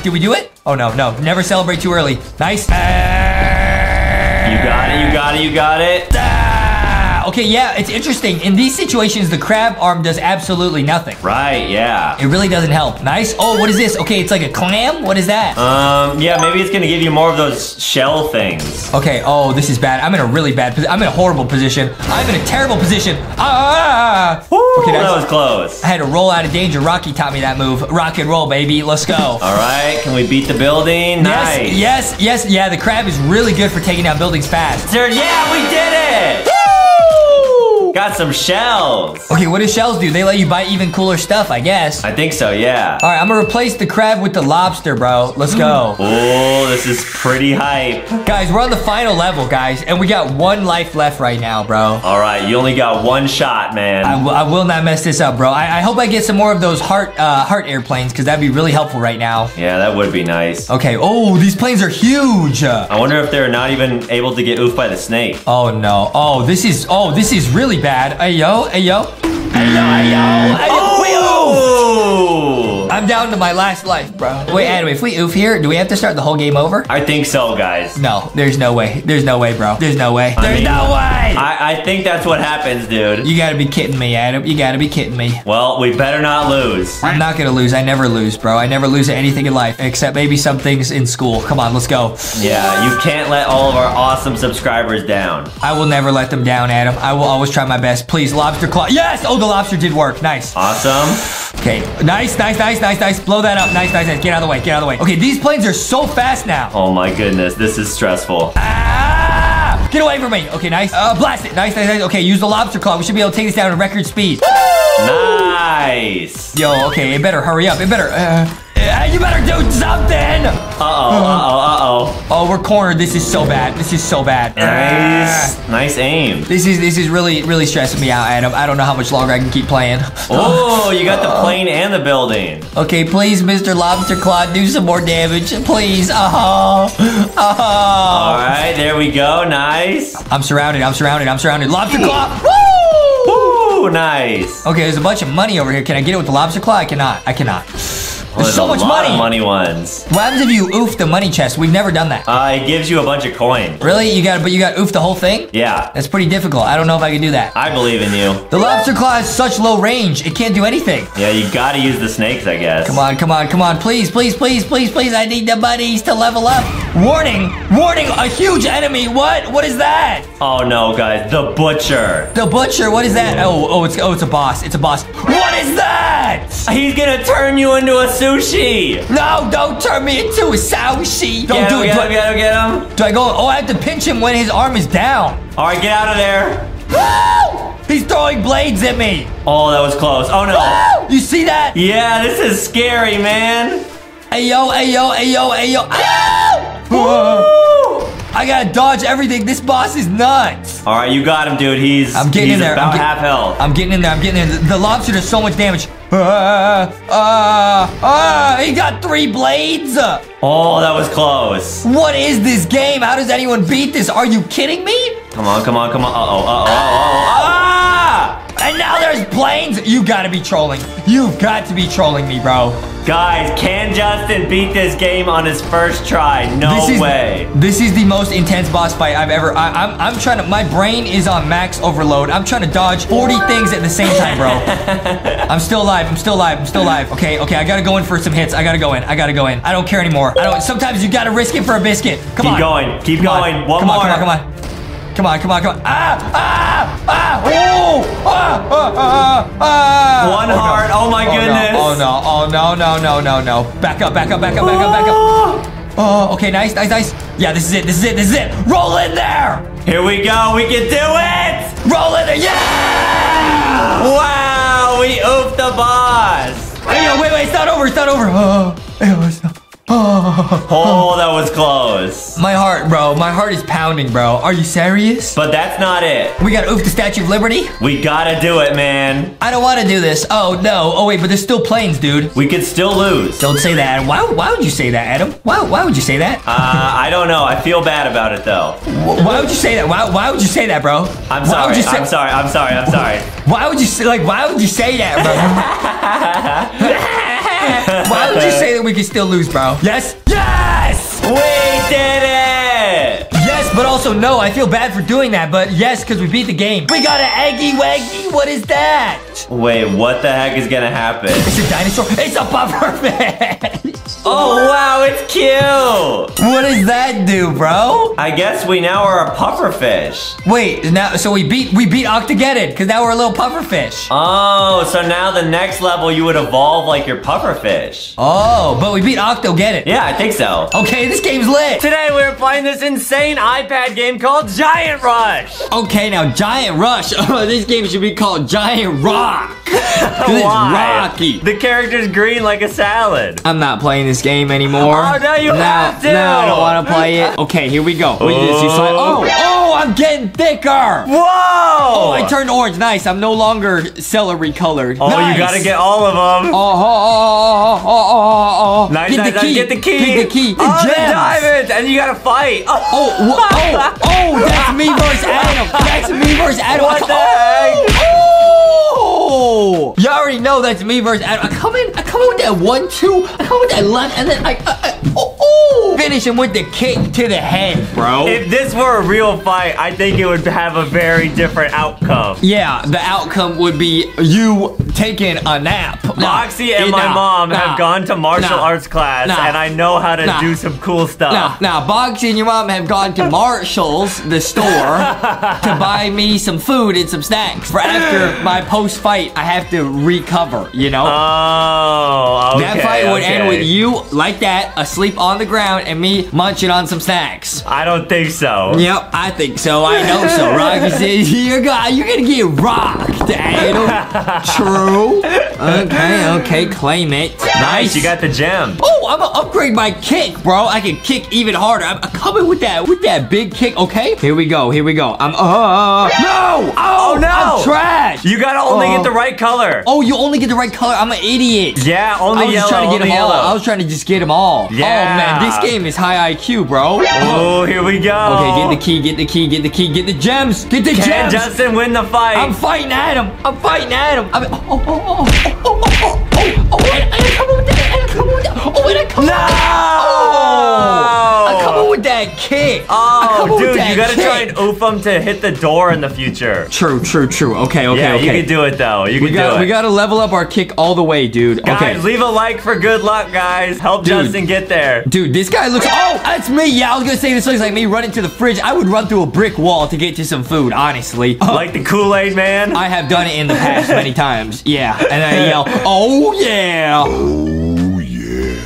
Did we do it? Oh no, no. Never celebrate too early. Nice. You got it, you got it, you got it. Ah, okay, yeah, it's interesting. In these situations, the crab arm does absolutely nothing. Right, yeah. It really doesn't help. Nice. Oh, what is this? Okay, it's like a clam. What is that? Um, yeah, maybe it's gonna give you more of those shell things. Okay. Oh, this is bad. I'm in a really bad. posi- I'm in a horrible position. I'm in a terrible position. Ah! Okay, that was close. I had to roll out of danger. Rocky taught me that move. Rock and roll, baby. Let's go. All right, can we beat the building? Nice. Yes, yes, yes. Yeah, the crab is really good for taking down buildings fast. Sir, yeah, we did it. Woo! Got some shells. Okay, what do shells do? They let you buy even cooler stuff, I guess. I think so, yeah. All right, I'm gonna replace the crab with the lobster, bro. Let's go. Oh, this is pretty hype. guys, we're on the final level, guys, and we got one life left right now, bro. All right, you only got one shot, man. I will- I will not mess this up, bro. I, I hope I get some more of those heart uh, heart airplanes because that'd be really helpful right now. yeah, that would be nice. Okay. Oh, these planes are huge. I wonder if they're not even able to get oofed by the snake. Oh no. Oh, this is oh this is really bad. Hey yo, hey yo, hey yo, hey yo, hey yo. Wait, oh. I'm down to my last life, bro. Wait, Adam, if we oof here, do we have to start the whole game over? I think so, guys. No, there's no way. There's no way, bro. There's no way. I There's mean, no way. I, I think that's what happens, dude. you gotta be kidding me, Adam. You gotta be kidding me. Well, we better not lose. I'm not gonna lose. I never lose, bro. I never lose at anything in life, except maybe some things in school. Come on, let's go. Yeah, you can't let all of our awesome subscribers down. I will never let them down, Adam. I will always try my best. Please, lobster claw. Yes! Oh, the lobster did work. Nice. Awesome. Okay, nice, nice, nice, nice, nice. Nice. Blow that up. Nice, nice, nice. Get out of the way. Get out of the way. Okay, these planes are so fast now. Oh my goodness, this is stressful. Ah! Get away from me. Okay, nice. Uh, blast it. Nice, nice, nice. Okay, use the lobster claw. We should be able to take this down at record speed. Nice. Yo, okay, it better hurry up. It better. Uh, uh, you better do something. Uh-oh, uh-oh, uh-oh. Oh, we're cornered. This is so bad. This is so bad. Nice. Ah. Nice aim. This is this is really really stressing me out, Adam. I don't know how much longer I can keep playing. Oh, you got the plane and the building. Okay, please, Mr. Lobster Claw, do some more damage, please. Uh oh, Uh-oh. All right, there we go. Nice. I'm surrounded. I'm surrounded. I'm surrounded. Lobster Claw. Woo! Ooh, nice. Okay, there's a bunch of money over here. Can I get it with the lobster claw? I cannot. I cannot. Well, There's so much money. money ones. What happens if you oof the money chest? We've never done that. Uh, it gives you a bunch of coins. Really? You got, but you got oof the whole thing? Yeah, That's pretty difficult. I don't know if I can do that. I believe in you. The lobster claw has such low range. It can't do anything. Yeah, you gotta use the snakes, I guess. Come on, come on, come on. Please, please, please, please, please. I need the buddies to level up. Warning! Warning! A huge enemy. What? What is that? Oh no, guys, the butcher. The butcher. What is that? Oh, oh, it's oh, it's a boss. It's a boss. What is that? He's gonna turn you into a sushi. No, don't turn me into a sushi. Don't Get do him, it. get Do him, I, get him, get him. do I go? Oh, I have to pinch him when his arm is down. All right, get out of there. Woo! He's throwing blades at me. Oh, that was close. Oh no. Woo! You see that? Yeah, this is scary, man. Hey yo, hey yo, hey yo, hey yo. I gotta dodge everything. This boss is nuts. All right, you got him, dude. He's I'm getting he's in there. about I'm get- half health. I'm getting in there. I'm getting in there. The, the lobster does so much damage. Ah, ah, ah, he got three blades. Oh, that was close. What is this game? How does anyone beat this? Are you kidding me? Come on, come on, come on. Uh oh, uh oh, uh oh. And now there's planes. You gotta be trolling. You've got to be trolling me, bro. Guys, can Justin beat this game on his first try? No this is, way. This is the most intense boss fight I've ever. I, I'm, I'm trying to. My brain is on max overload. I'm trying to dodge 40 things at the same time, bro. I'm still alive. I'm still alive. I'm still alive. Okay, okay. I gotta go in for some hits. I gotta go in. I gotta go in. I don't care anymore. I don't. Sometimes you gotta risk it for a biscuit. Come Keep on. going. Keep Come on. going. One come more. on. Come on. Come on. Come on, come on, come on. Ah! Ah! Ah! Oh! Ah! Ah! Ah! ah. One Oh, no. heart. Oh my Oh, goodness. No. Oh no! Oh no! No! No! No! No! Back up! Back up! Back up! Back up! Back up! Oh, okay, nice, nice, nice. Yeah, this is it, this is it, this is it. Roll in there! Here we go. We can do it. Roll in there, yeah! Wow, we oofed the boss. Hey, yo, wait, wait, it's not over, it's not over. Oh, ew, it's not. Oh. Oh, that was close. My heart, bro, my heart is pounding, bro. Are you serious? But that's not it. We gotta oof the Statue of Liberty? We gotta do it, man. I don't wanna do this. Oh, no. Oh, wait, but there's still planes, dude. We could still lose. Don't say that. Why, why would you say that, Adam? Why, why would you say that? Uh, I don't know. I feel bad about it though. Why would you say that? Why, why would you say that, bro? I'm sorry. would you say, I'm sorry. I'm sorry. I'm sorry. Why would you say, like, why would you say that, bro? why would you say that we could still lose, bro? Yes? Yes! we did it. But also no. I feel bad for doing that, but yes, because we beat the game. We got an Eggy Waggy. What is that? Wait, what the heck is gonna happen? It's a dinosaur. It's a pufferfish. Oh wow, it's cute. what does that do, bro? I guess we now are a pufferfish. Wait, now so we beat we beat Octogeddon because now we're a little pufferfish. Oh, so now the next level you would evolve like your pufferfish. Oh, but we beat Octogeddon. Yeah, I think so. Okay, this game's lit. Today we're playing this insane iPad game called Giant Rush. Okay, now Giant Rush. Oh, this game should be called Giant Rock. it's rocky. The character's green like a salad. I'm not playing this game anymore. Oh, no, you no, have to. No, I don't want to play it. Okay, here we go. What is this? You slide- Oh. oh, oh, I'm getting thicker. Whoa! Oh, I turned orange. Nice. I'm no longer celery colored. Oh, nice. you gotta get all of them. Oh oh, oh, oh, oh, oh, oh, oh, oh. Nice, get nice, the nice. key. Get the key. Get the key. The oh, the diamonds, and you gotta fight. Oh, Oh, wha- oh, oh, that's me versus Adam. That's me versus Adam. What the oh, heck? Oh, Oh, you already know that's me versus Adam. I come in, I come in with that one, two, I come with that left, and then I, I, I oh, oh, finish him with the kick to the head, bro. If this were a real fight, I think it would have a very different outcome. yeah, the outcome would be you taking a nap. Foxy and my mom have gone to martial arts class, and I know how to do some cool stuff. Now, Boxy and your mom have gone to Marshall's, the store, to buy me some food and some snacks for after my post-fight. I have to recover. You know. Oh, okay. that fight would end with you like that, asleep on the ground, and me munching on some snacks. I don't think so. Yep, I think so. I know so. Rocky says you're gonna you're gonna get rocked, Adam. True. Okay, okay, claim it. Nice, you got the gem. Oh, I'm gonna upgrade my kick, bro. I can kick even harder. I'm, coming with that with that big kick. Okay, here we go. Here we go. I'm uh, uh, uh, uh. no. Oh, Oh, no. I'm trash. You gotta only Oh. get the right color. Oh, you only get the right color. I'm an idiot. Yeah, only I was yellow. just trying to get them all. yellow. I was trying to just get them all. Oh, yeah. Oh man, this game is high IQ, bro. Oh, here we go. Okay, get the key, get the key, get the key, get the gems, get the Can gems. Justin win the fight? I'm fighting at him. I'm fighting at him. I'm, oh, oh, oh, oh, oh, oh, oh, oh, oh, oh, and I come with that, and I come with that. Oh, and I come no! Oh, I come with that kick. Oh, dude, you gotta kick. try and oof him to hit the door in the future. True, true, true. Okay, okay, yeah, okay. you can do it though. You we can got, do it. we got to level up our kick all the way, dude. Guys, okay. leave a like for good luck, guys. Help Dude. Justin get there. Dude, this guy looks. Oh, that's me. Yeah, I was gonna say this looks like me running to the fridge. I would run through a brick wall to get to some food. Honestly, Like the Kool-Aid man. I have done it in the past many times. Yeah, and I yell, "Oh yeah!"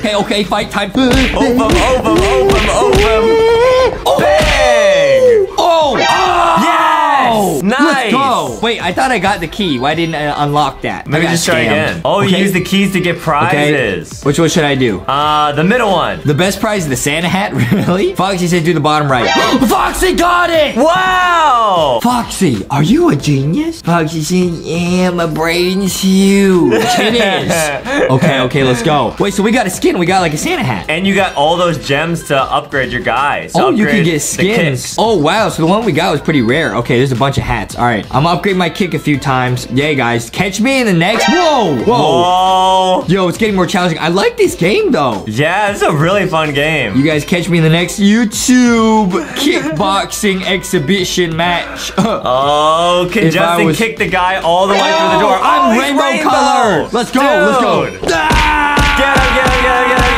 Okay, okay, fight time. Ovum, ovum, ovum, ovum. Bang! Oh! Yes! Nice! Let's go! Wait, I thought I got the key. Why didn't I unlock that? Maybe I got just try scammed. again. Oh, you use the keys to get Okay. prizes. Which one should I do? Uh, the middle one. The best prize is the Santa hat, really? Foxy said do the bottom right. Foxy got it! Wow! Foxy, are you a genius? Foxy said, yeah, my brain's huge. it is. Okay, okay, let's go. Wait, so we got a skin. We got like a Santa hat. And you got all those gems to upgrade your guys. So Oh, you can get skins. Oh, wow. So the one we got was pretty rare. Okay, there's a bunch of hats. All right, I'm gonna upgrade my kick a few times. Yay, guys. Catch me in the next. Whoa, whoa. Whoa! Yo, it's getting more challenging. I like this game, though. Yeah, it's a really fun game. You guys catch me in the next YouTube kickboxing exhibition match. Oh, can If Justin was- kick the guy all the way through the door? Oh, oh I'm oh, he's rainbow, colored. Let's go, let's go. Dude. Ah! Get him, get him, get him, get him,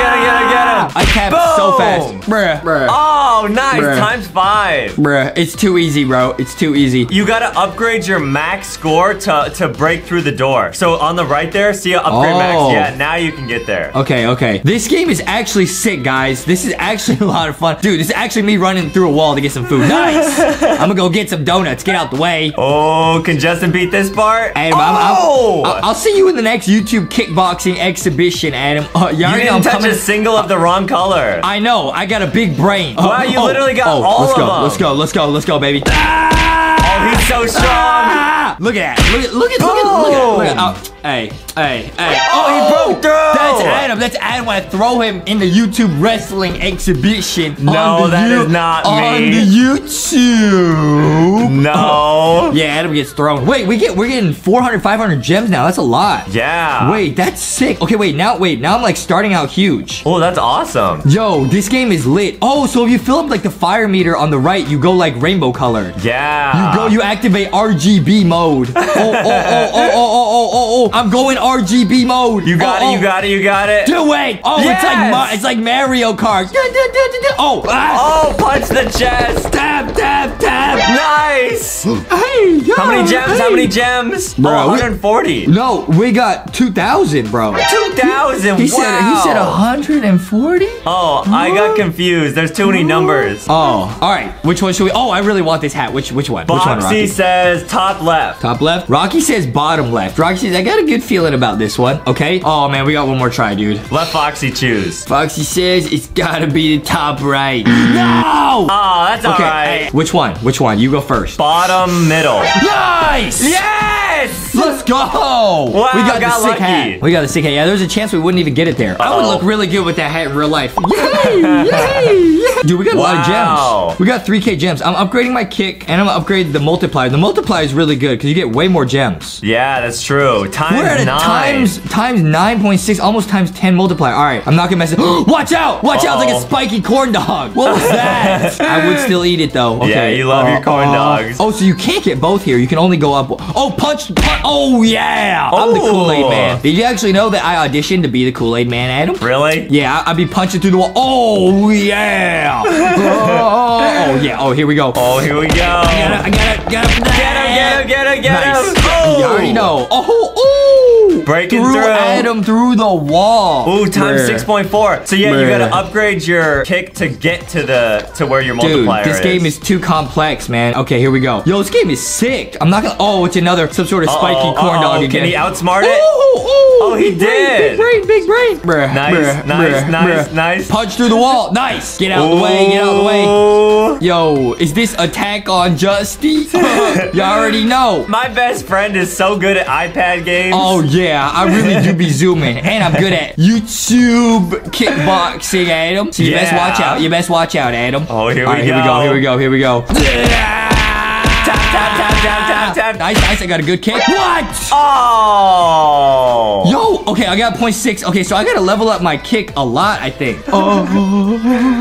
get him, get him. I tapped so fast. Bruh, bruh, Oh, nice. Bruh. Times five. bruh. It's too easy, bro. It's too easy. You gotta upgrade your max score to, to break through the door. So on the right there, see upgrade Oh. max? Yeah, now you can get there. Okay, okay. This game is actually sick, guys. This is actually a lot of fun. Dude, this is actually me running through a wall to get some food. Nice. I'm gonna go get some donuts. Get out the way. Oh, can Justin beat this part? Adam, I'm, I'm, oh! I'll, I'll see you in the next YouTube kickboxing exhibition, Adam. Uh, you you didn't I'm touch coming. a single of the wrong color. I know. I got a big brain. Wow, you literally got all let's of go, them. Let's go. Let's go. Let's go, baby. oh, he's so strong. Ah! Look at that. Look at look at look at look at look at. Oh! oh, hey, hey, hey. Oh, he oh, broke through. That's Adam. That's Adam when I throw him in the YouTube wrestling exhibition. No, on that is not on me. the YouTube. No. Yeah, Adam gets thrown. Wait, we get we're getting 400, 500 gems now. That's a lot. Yeah. Wait, that's sick. Okay, wait, now wait, now I'm like starting out huge. Oh, that's awesome. Yo, this game is lit. Oh, so if you fill up like the fire meter on the right, you go like rainbow colored. Yeah. You go, you activate RGB mode mode. Oh, oh, oh, oh, oh, oh, oh, oh, oh, oh, I'm going RGB mode. You got oh, it, you got it, you got it. Do it. Oh, yes! it's like it's like Mario Kart. Oh, ah. oh, punch the chest. Tap, tap, tap. Nice. hey, yo, How many gems? Hey. How many gems? Bro, oh, 140. We, no, we got 2,000, bro. 2,000. He, he wow. said he said 140. Oh, what? I got confused. There's too many what? numbers. Oh, all right. Which one should we? Oh, I really want this hat. Which which one? Boxy which one, says top left. Top left. Rocky says bottom left. Rocky says I got a good feeling about this one. Okay. Oh man, we got one more try, dude. Let Foxy choose. Foxy says it's gotta be the top right. No. Oh, that's Okay. alright. Which one? Which one? You go first. Bottom middle. Nice. Yes! Let's go. Wow, we got, got the sick lucky. hat. We got the sick hat. Yeah, there's a chance we wouldn't even get it there. I would look really good with that hat in real life. Yay! Yay! Dude, we got a lot of Wow. gems. We got 3k gems. I'm upgrading my kick and I'm gonna upgrade the multiplier. The multiplier is really good because you get way more gems. Yeah, that's true. Times We're at a nine. times times 9.6, almost times 10 multiplier. All right, I'm not gonna mess it. Watch out! Watch out! It's like a spiky corn dog. What was that? I would still eat it though. Okay. Yeah, you love your corn dogs. Oh, so you can't get both here. You can only go up. Oh, punch! punch. Oh yeah! I'm the Oh. Kool Aid Man. Did you actually know that I auditioned to be the Kool Aid Man, Adam? Really? Yeah, I'd be punching through the wall. Oh yeah! oh, oh, yeah! Oh, here we go. Oh, here we go. I gotta, I gotta, gotta. Get him, get him, get him, get Nice. him. Oh. You already oh. know. Oh, ooh! Breaking through. through. Adam through the wall. Ooh, times Bruh. 6.4. So yeah, you gotta upgrade your kick to get to the to where your multiplier Dude, multiplier this game is too complex, man. Okay, here we go. Yo, this game is sick. I'm not gonna. Oh, it's another some sort of spiky Uh-oh, corn dog uh-oh. again. Can he outsmart it? Ooh, ooh, Oh, he big brain, did. Big brain, big brain. Bruh, Nice, bruh, nice, bruh, nice, bruh. nice. Punch through the wall. Nice. Get out of the way. Get out of the way. Ooh. Yo, is this attack on Justy? you already know. My best friend is so good at iPad games. Oh yeah, I really do be zooming, and I'm good at YouTube kickboxing, Adam. So you best watch out. You best watch out, Adam. Oh, here we right, Here we go. Here we go. Here we go. Tap, tap, tap, tap, tap, tap. Nice, nice. I got a good kick. What? Oh. Yo, okay, I got 0.6. Okay, so I gotta level up my kick a lot, I think. Oh.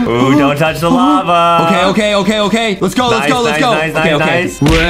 Ooh, don't touch the lava. Okay, okay, okay, okay. Let's go, let's Nice, go, let's go. nice, okay, nice, okay. Wait.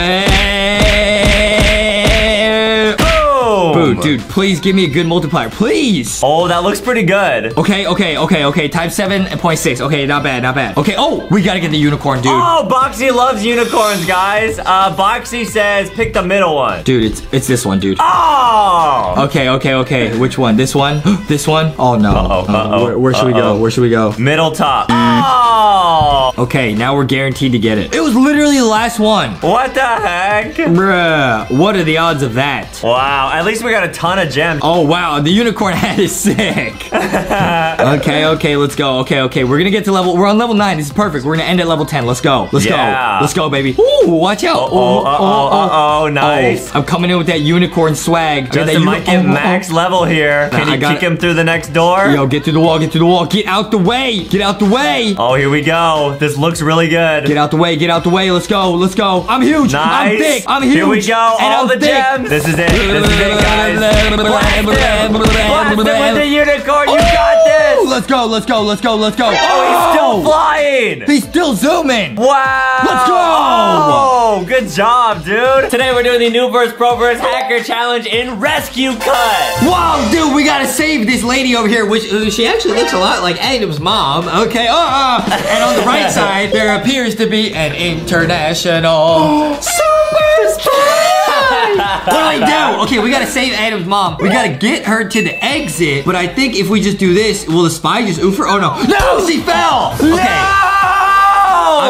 Boom. Boo, dude, please give me a good multiplier, please. Oh, that looks pretty good. Okay, okay, okay, okay. Times 7.6. Okay, not bad, not bad. Okay, oh, we gotta get the unicorn, dude. Oh, Boxy loves unicorns, guys. Uh, Boxy says pick the middle one. Dude, it's it's this one, dude. Oh. Okay, okay, okay. Which one? This one? this one? Oh no. Uh-oh, Uh, uh-oh, where, where should we go? Where should we go? Middle top. Oh. Okay, now we're guaranteed to get it. It was literally the last one. What the heck? Bruh, what are the odds of that? Wow, at least we got a ton of gems. Oh wow, the unicorn head is sick. okay, okay, let's go. Okay, okay, we're gonna get to level. We're on level nine. This is perfect. We're gonna end at level ten. Let's go. Let's Yeah. go. Let's go, baby. Ooh, watch out. Uh-oh, Ooh, uh-oh, uh-oh, oh, nice. Oh, I'm coming in with that unicorn swag. Justin might get oh, oh, max oh. level here. Can you kick it. him through the next door? Yo, get through the wall. Get through the wall. Get out the way. Get out the way. Oh, here we go. This looks really good. Get out the way. Get out the way. Let's go. Let's go. I'm huge. Nice. I'm thick. I'm huge. Here we go. And All I'm the thick. gems. This is it. This is it, guys. Blast him. Blast him with the unicorn. You got this. Let's go. Let's go. Let's go. Let's go. Oh, he's still flying. He's still zooming. Wow! Let's go! Oh, good job, dude. Today we're doing the Noob Verse Pro Verse Hacker Challenge in Rescue Cut. Wow, dude, we gotta save this lady over here, which uh, she actually looks a lot like Adam's mom. Okay, uh, uh. and on the right side, there appears to be an international super spy. What do I do? Okay, we gotta save Adam's mom. We gotta get her to the exit, but I think if we just do this, will the spy just oof her? Oh no, no, she fell. Okay.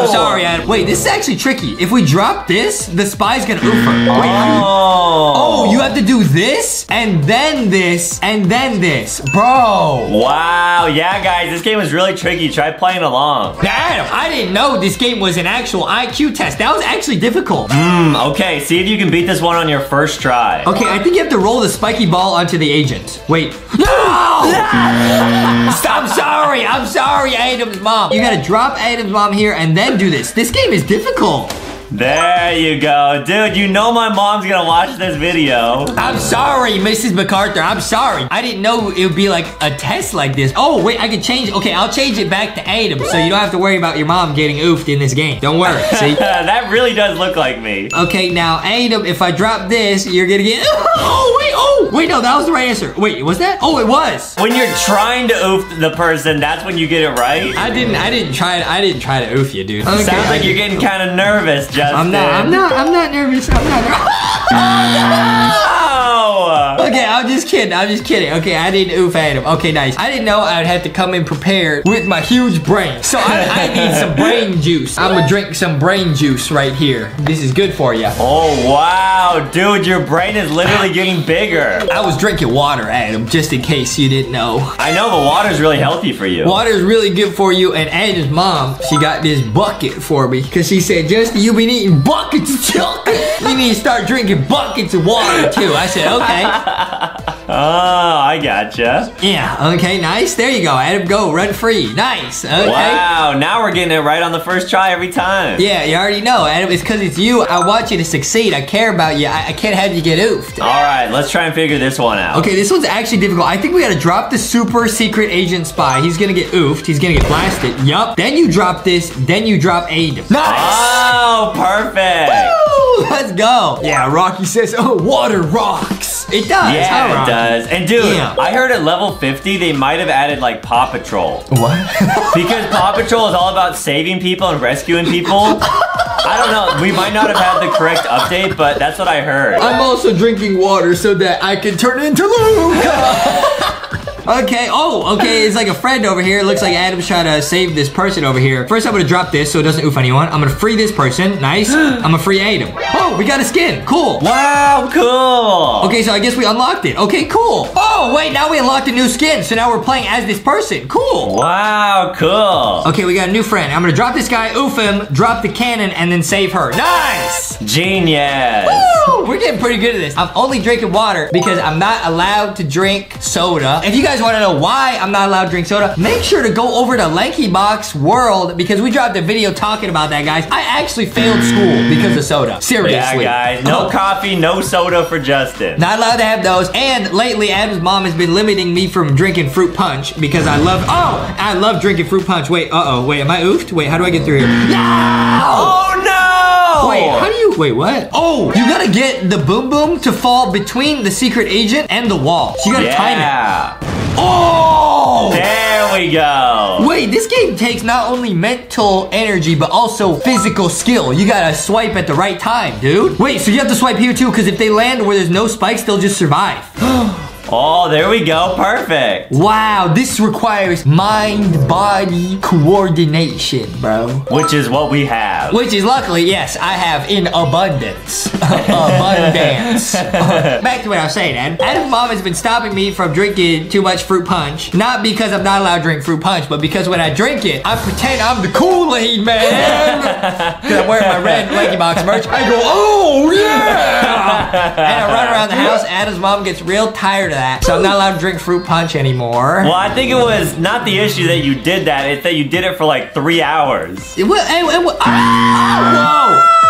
I'm sorry, Adam. Wait, this is actually tricky. If we drop this, the spy's gonna oof. Wait, how do you- Oh. Oh, you have to do this, and then this, and then this. Bro. Wow, yeah, guys, this game is really tricky. Try playing along. Adam, I didn't know this game was an actual IQ test. That was actually difficult. Hmm, okay, see if you can beat this one on your first try. Okay, I think you have to roll the spiky ball onto the agent. Wait. No! I'm sorry. I'm sorry, Adam's mom. You gotta drop Adam's mom here and then do this. This game is difficult. There you go. Dude, you know my mom's gonna watch this video. I'm sorry, Mrs. MacArthur. I'm sorry. I didn't know it would be like a test like this. Oh, wait, I can change. Okay, I'll change it back to Adam so you don't have to worry about your mom getting oofed in this game. Don't worry. See? that really does look like me. Okay, now Adam, if I drop this, you're gonna get. Oh wait, oh wait, no, that was the right answer. Wait, was that? Oh, it was. When you're trying to oof the person, that's when you get it right. I didn't. I didn't try. I didn't try to oof you, dude. Okay, Sounds like you're getting kind of nervous, Justin. I'm not. I'm not. I'm not nervous. I'm not. Nervous. Oh! Okay, I'm just kidding. I'm just kidding. Okay, I didn't oof at him. Okay, nice. I didn't know I'd have to come in prepared with my huge brain. So I, I need some brain juice. I'm gonna drink some brain juice right here. This is good for you. Oh, wow. Dude, your brain is literally getting bigger. I was drinking water, Adam, just in case you didn't know. I know, but water's really healthy for you. Water is really good for you, and Adam's mom, she got this bucket for me because she said, Justin, you've been eating buckets of chocolate. You need to start drinking buckets of water too. I said, okay. Oh, I gotcha. Yeah, okay, nice. There you go, Adam. Go, run free. Nice. Okay. Wow, now we're getting it right on the first try every time. Yeah, you already know, Adam. It's because it's you. I want you to succeed. I care about you. I, I can't have you get oofed. All right, let's try and figure this one out. Okay, this one's actually difficult. I think we gotta drop the super secret agent spy. He's gonna get oofed. He's gonna get blasted. Yup. Then you drop this. Then you drop Adam. Nice. Oh, perfect. Woo! Let's go. Yeah, Rocky says, oh, water rocks. It does. huh, Yeah, it does. And dude, Yeah. I heard at level 50 they might have added like Paw Patrol. What? Because Paw Patrol is all about saving people and rescuing people. I don't know. We might not have had the correct update, but that's what I heard. I'm also drinking water so that I can turn into Luke. Okay, oh, okay, it's like a friend over here. It looks like Adam's trying to save this person over here. First, I'm gonna drop this so it doesn't oof anyone. I'm gonna free this person. Nice. I'm gonna free Adam. Oh, we got a skin. Cool. Wow, cool. Okay, so I guess we unlocked it. Okay, cool. Oh, wait, now we unlocked a new skin. So now we're playing as this person. Cool. Wow, cool. Okay, we got a new friend. I'm gonna drop this guy, oof him, drop the cannon, and then save her. Nice! Genius. Woo! We're getting pretty good at this. I'm only drinking water because I'm not allowed to drink soda. If you guys want to know why I'm not allowed to drink soda, make sure to go over to LankyBox World because we dropped a video talking about that, guys. I actually failed school because of soda. Seriously. Yeah, guys. No Oh. coffee, no soda for Justin. Not allowed to have those. And lately, Adam's mom has been limiting me from drinking fruit punch because I love. Oh, I love drinking fruit punch. Wait, uh oh. Wait, am I oofed? Wait, how do I get through here? No! Oh no! Wait, how do you? Wait, what? Oh, you gotta get the boom boom to fall between the secret agent and the wall. So you gotta time it. Oh! There we go. Wait, this game takes not only mental energy, but also physical skill. You gotta swipe at the right time, dude. Wait, so you have to swipe here too, because if they land where there's no spikes, they'll just survive. Oh, there we go. Perfect. Wow, this requires mind-body coordination, bro. Which is what we have. Which is luckily, yes, I have in abundance. abundance. Back to what I was saying, Ed. Adam's mom has been stopping me from drinking too much fruit punch. Not because I'm not allowed to drink fruit punch, but because when I drink it, I pretend I'm the Kool-Aid man. Because I'm wearing my red LankyBox merch. I go, oh, yeah. and I run around the house. Adam's mom gets real tired that. So I'm not allowed to drink fruit punch anymore. Well, I think it was not the issue that you did that. It's that you did it for like three hours. It will, it, it will, ah, whoa.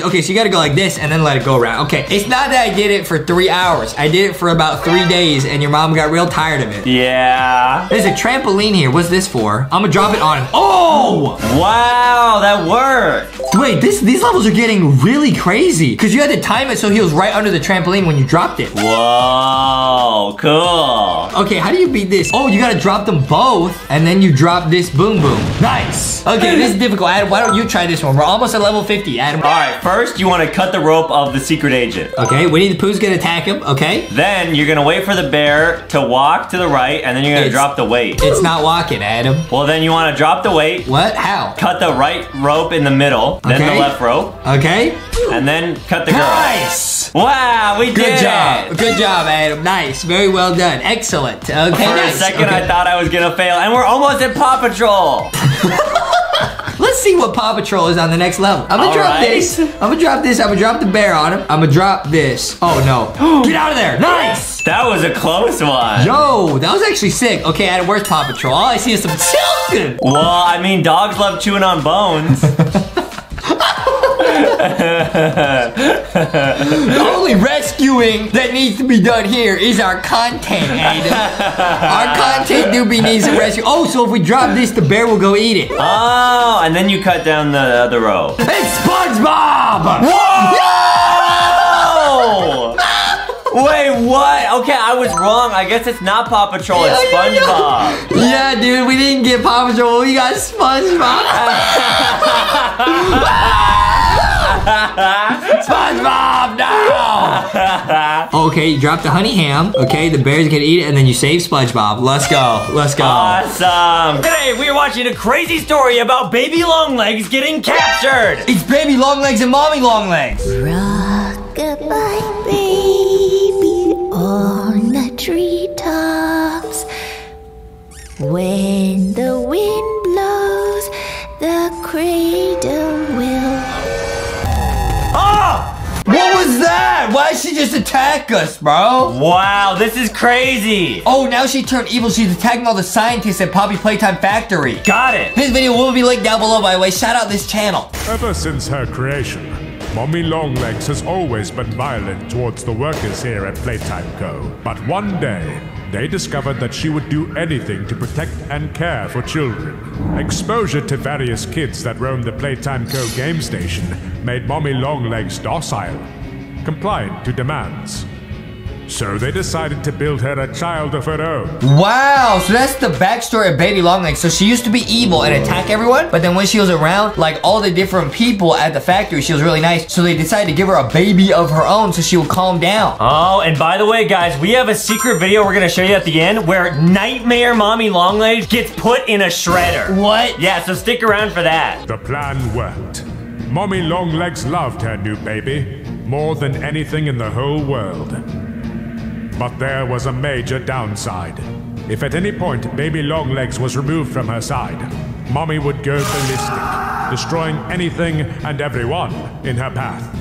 Okay, so you gotta go like this and then let it go around. Okay, it's not that I did it for three hours. I did it for about three days and your mom got real tired of it. Yeah. There's a trampoline here. What's this for? I'm gonna drop it on him. Oh! Wow, that worked. Wait, this these levels are getting really crazy. Because you had to time it so he was right under the trampoline when you dropped it. Whoa, cool. Okay, how do you beat this? Oh, you gotta drop them both, and then you drop this boom boom. Nice. Okay, this is difficult. Adam, why don't you try this one? We're almost at level 50, Adam. All right, first you want to cut the rope of the secret agent. Okay, Winnie the Pooh's gonna attack him, okay? Then you're gonna wait for the bear to walk to the right, and then you're gonna It's- drop the weight. It's not walking, Adam. Well, then you want to drop the weight, What? How? cut the right rope in the middle, then the left rope, Okay. and then cut the girl. Nice! Wow, we Good did job. it. Good job, Good job, Adam. Nice. Very well done. Excellent. Okay, For nice. a second, Okay. I thought I was gonna fail, and we're almost at Paw Patrol. Let's see what Paw Patrol is on the next level. I'm gonna All drop right. this. I'm gonna drop this. I'm gonna drop the bear on him. I'm gonna drop this. Oh no. Get out of there. Nice. That was a close one. Yo, that was actually sick. Okay, Adam, where's Paw Patrol? All I see is some children. Well, I mean, dogs love chewing on bones. The only rescuing that needs to be done here is our content, Adam. our content doobie needs a rescue. Oh, so if we drop this, the bear will go eat it. oh, and then you cut down the other row. It's SpongeBob! Whoa! Wait, what? Okay, I was wrong. I guess it's not Paw Patrol, it's Yeah, yeah, SpongeBob. Yeah, dude, we didn't get Paw Patrol, we got SpongeBob. SpongeBob, no! okay, you drop the honey ham. Okay, the bears can eat it, and then you save SpongeBob. Let's go. Let's go. Awesome. Today we are watching a crazy story about baby long legs getting captured. It's baby long legs and mommy long legs. Rock-a-bye, baby, on the treetops. When the wind blows, the cradle will. Oh! What was that? Why did she just attack us, bro? Wow, this is crazy. Oh, now she turned evil. She's attacking all the scientists at Poppy Playtime Factory. Got it. This video will be linked down below, by the way. Shout out this channel. Ever since her creation, Mommy Longlegs has always been violent towards the workers here at Playtime Co. But one day, they discovered that she would do anything to protect and care for children. Exposure to various kids that roamed the Playtime Co. game station made Mommy Longlegs docile, compliant to demands. So they decided to build her a child of her own. Wow, so that's the backstory of Baby Longlegs. So she used to be evil and attack everyone, but then when she was around, like all the different people at the factory, she was really nice. So they decided to give her a baby of her own so she would calm down. Oh, and by the way, guys, we have a secret video we're gonna show you at the end where Nightmare Mommy Longlegs gets put in a shredder. What? Yeah, so stick around for that. The plan worked. Mommy Longlegs loved her new baby more than anything in the whole world. But there was a major downside. If at any point Baby Longlegs was removed from her side, Mommy would go ballistic, destroying anything and everyone in her path.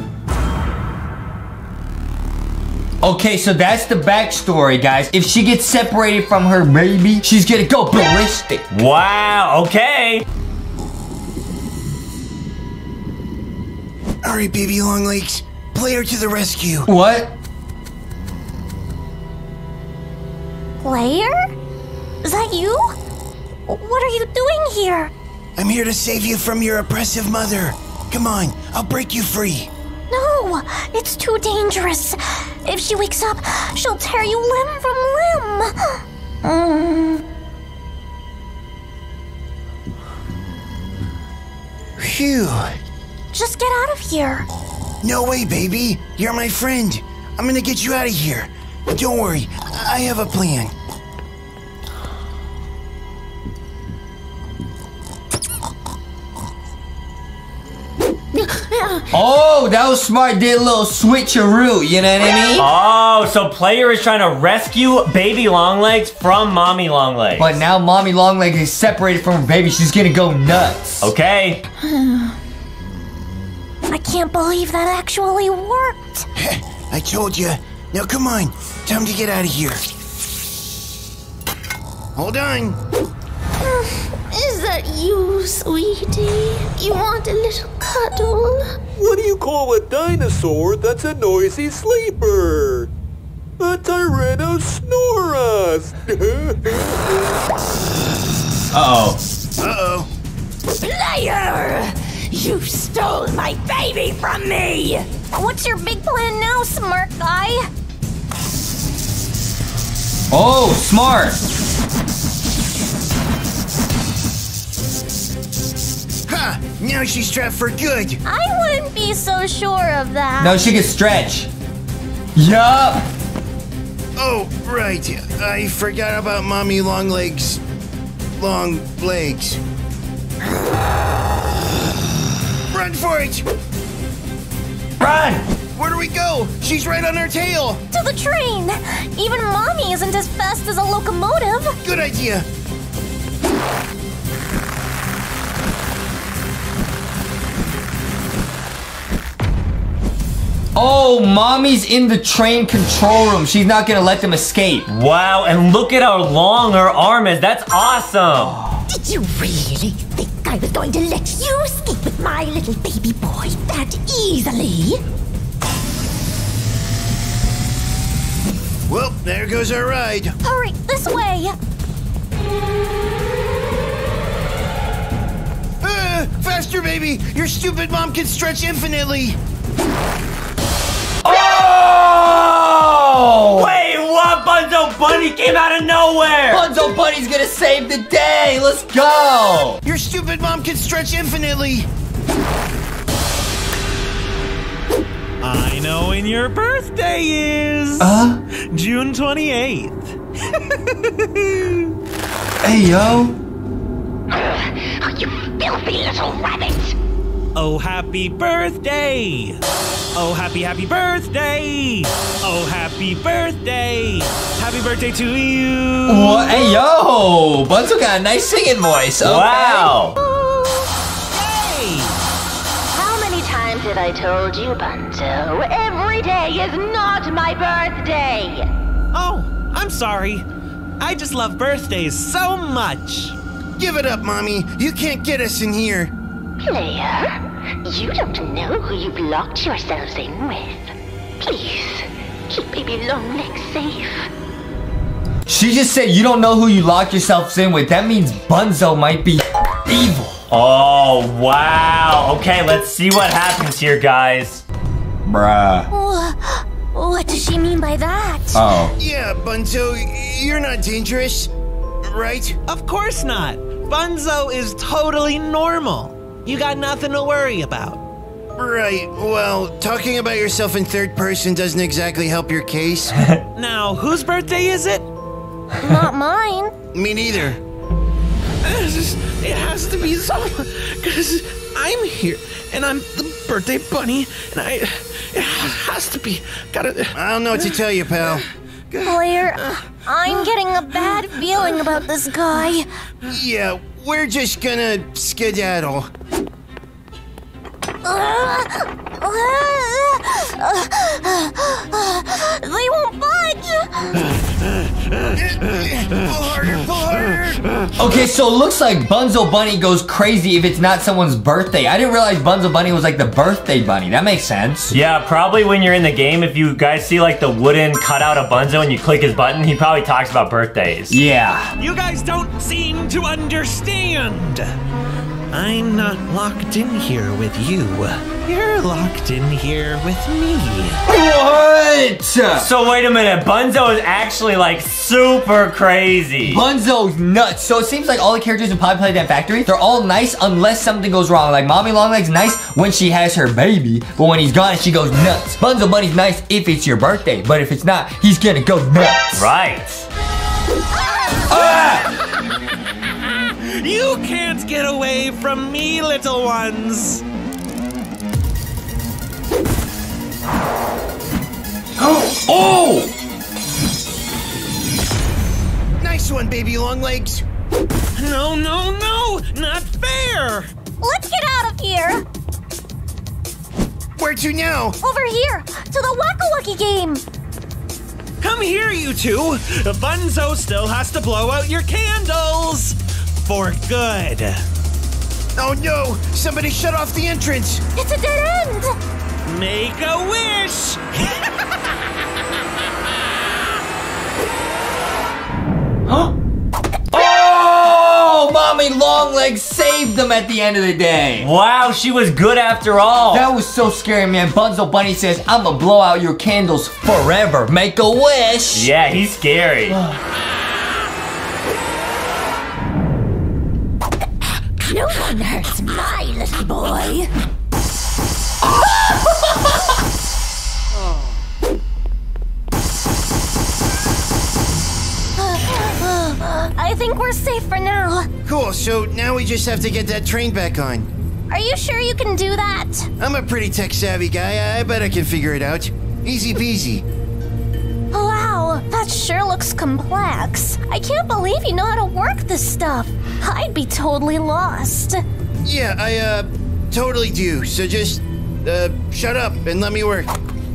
Okay, so that's the backstory, guys. If she gets separated from her baby, she's gonna go ballistic. Wow, okay. All right, baby Longlegs, player to the rescue. What? Player? Is that you? What are you doing here? I'm here to save you from your oppressive mother. Come on, I'll break you free. No, it's too dangerous. If she wakes up, she'll tear you limb from limb. Mm. Phew. Just get out of here. No way, baby. You're my friend. I'm gonna get you out of here. Don't worry, I have a plan. Oh, that was smart. Did a little switcheroo, you know what I mean? Oh, so player is trying to rescue baby Longlegs from mommy Longlegs. But now mommy Longlegs is separated from her baby. She's gonna go nuts. Okay. I can't believe that actually worked. I told you. Now come on, time to get out of here. Hold on. Is that you, sweetie? You want a little cuddle? What do you call a dinosaur that's a noisy sleeper? A Tyrannosaurus! Uh-oh. Uh-oh. Player! You stole my baby from me! What's your big plan now, smart guy? Oh, smart. Ha! Now she's trapped for good. I wouldn't be so sure of that. No, she can stretch. Yup. Oh, right. I forgot about Mommy Longlegs. Long legs. Run for it! Run! Where do we go? She's right on our tail. To the train! Even mommy isn't as fast as a locomotive. Good idea. Oh, mommy's in the train control room. She's not gonna let them escape. Wow, and look at how long her arm is. That's awesome. Did you really think I was going to let you escape with my little baby boy that easily? Well, there goes our ride. Hurry, this way! Uh, faster, baby! Your stupid mom can stretch infinitely. Oh! Wait, what? Bunzo Bunny came out of nowhere! Bunzo Bunny's gonna save the day. Let's go. Your stupid mom can stretch infinitely. I know when your birthday is? Uh? June 28th. Hey, yo. Oh, you filthy little rabbit! Oh, happy birthday! Oh, happy, happy birthday! Oh, happy birthday! Happy birthday to you! What? Hey, yo. Bunzo got a nice singing voice. Okay. Wow. I told you, Bunzo? Every day is not my birthday! Oh, I'm sorry. I just love birthdays so much. Give it up, Mommy. You can't get us in here. Player, you don't know who you've locked yourselves in with. Please, keep baby Longlegs safe. She just said you don't know who you locked yourselves in with. That means Bunzo might be evil. Oh, wow. Okay, let's see what happens here, guys. Bruh. What does she mean by that? Oh. Yeah, Bunzo, you're not dangerous, right? Of course not. Bunzo is totally normal. You got nothing to worry about. Right. Well, talking about yourself in third person doesn't exactly help your case. Now, whose birthday is it? Not mine. Me neither. It has to be so, because I'm here, and I'm the birthday bunny, and I, it has to be. Gotta. I don't know what to tell you, pal. Player, I'm getting a bad feeling about this guy. Yeah, we're just gonna skedaddle. They won't budge. Pull harder, pull harder. Okay, so it looks like Bunzo Bunny goes crazy if it's not someone's birthday. I didn't realize Bunzo Bunny was like the birthday bunny. That makes sense. Yeah, probably when you're in the game, if you guys see like the wooden cutout of Bunzo and you click his button, he probably talks about birthdays. Yeah. You guys don't seem to understand. I'm not locked in here with you. You're locked in here with me. What? So wait a minute, Bunzo is actually like super crazy. Bunzo's nuts. So it seems like all the characters in Poppy Playtime Factory, they're all nice unless something goes wrong. Like Mommy Longlegs is nice when she has her baby, but when he's gone, she goes nuts. Bunzo Bunny's nice if it's your birthday, but if it's not, he's gonna go nuts. Right. Ah! You can't get away from me, little ones. Oh! Nice one, baby Longlegs. No, no, no! Not fair! Let's get out of here. Where to now? Over here to the Whack-A-Wuggy game. Come here, you two! Bunzo still has to blow out your candles! For good. Oh no! Somebody shut off the entrance! It's a dead end. Make a wish! Oh! Mommy Longlegs saved them at the end of the day. Wow, she was good after all. That was so scary, man. Bunzo Bunny says, I'ma blow out your candles forever. Make a wish. yeah, he's scary. No one hurts my little boy. I think we're safe for now. Cool, so now we just have to get that train back on. Are you sure you can do that? I'm a pretty tech savvy guy. I bet I can figure it out. Easy peasy. Wow, that sure looks complex. I can't believe you know how to work this stuff. I'd be totally lost. Yeah, I, uh, totally do. So just, uh, shut up and let me work.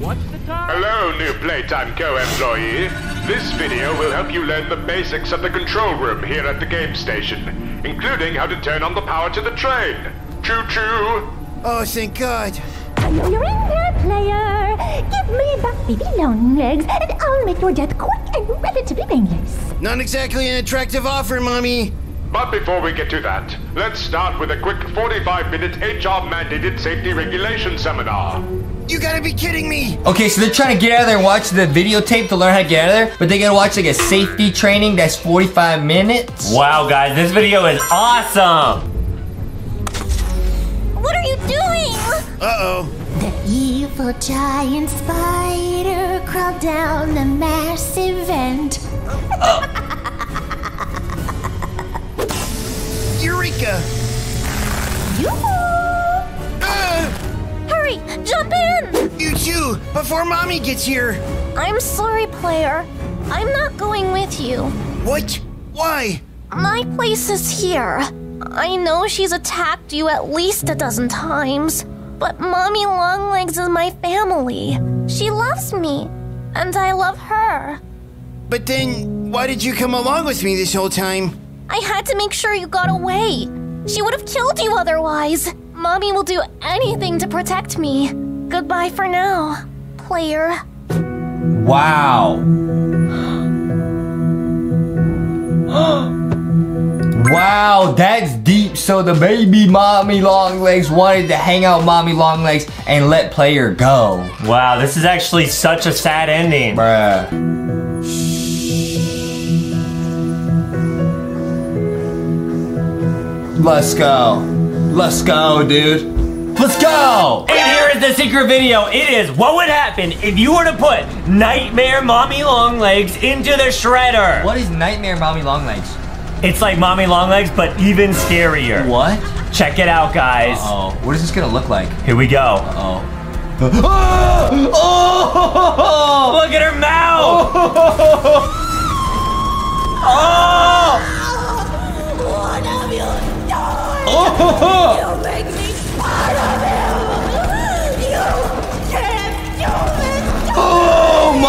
What's the time? Hello, new Playtime Co employee. This video will help you learn the basics of the control room here at the game station, including how to turn on the power to the train. Choo choo! Oh, thank God. You're in there, player. Give me back baby long legs, and I'll make your death quick and relatively painless. Not exactly an attractive offer, Mommy. But before we get to that, let's start with a quick 45 minute HR mandated safety regulation seminar. You gotta be kidding me! Okay, so they're trying to get out of there and watch the videotape to learn how to get out of there, but they gotta watch like a safety training that's 45 minutes. Wow, guys, this video is awesome. What are you doing? Uh oh. The evil giant spider crawled down the massive vent. Eureka! Uh, Hurry, jump in! You too, before mommy gets here. I'm sorry, player. I'm not going with you. What? Why? My place is here. I know she's attacked you at least a dozen times, but Mommy Longlegs is my family. She loves me, and I love her. But then, why did you come along with me this whole time? I had to make sure you got away. She would have killed you otherwise. Mommy will do anything to protect me. Goodbye for now, player. Wow. wow, that's deep. So the baby mommy long legs wanted to hang out mommy long legs and let player go. Wow, this is actually such a sad ending. Bruh. Let's go. Let's go, dude. Let's go! And here is the secret video. It is what would happen if you were to put Nightmare Mommy Longlegs into the shredder. What is Nightmare Mommy Long Legs? It's like Mommy Longlegs, but even scarier. What? Check it out, guys. Oh, what is this gonna look like? Here we go. Oh. Oh! Oh! Look at her mouth! Oh! What have you done? Oh! You make me part of you!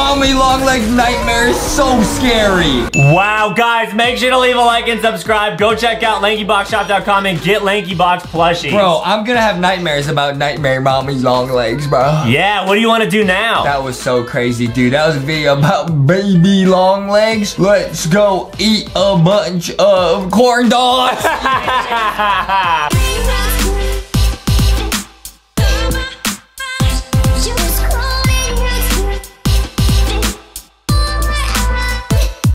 Mommy Long Legs Nightmare is so scary. Wow, guys, make sure to leave a like and subscribe. Go check out LankyBoxShop.com and get LankyBox plushies. Bro, I'm gonna have nightmares about Nightmare Mommy Long Legs, bro. Yeah, what do you want to do now? That was so crazy, dude. That was a video about baby long legs. Let's go eat a bunch of corn dogs.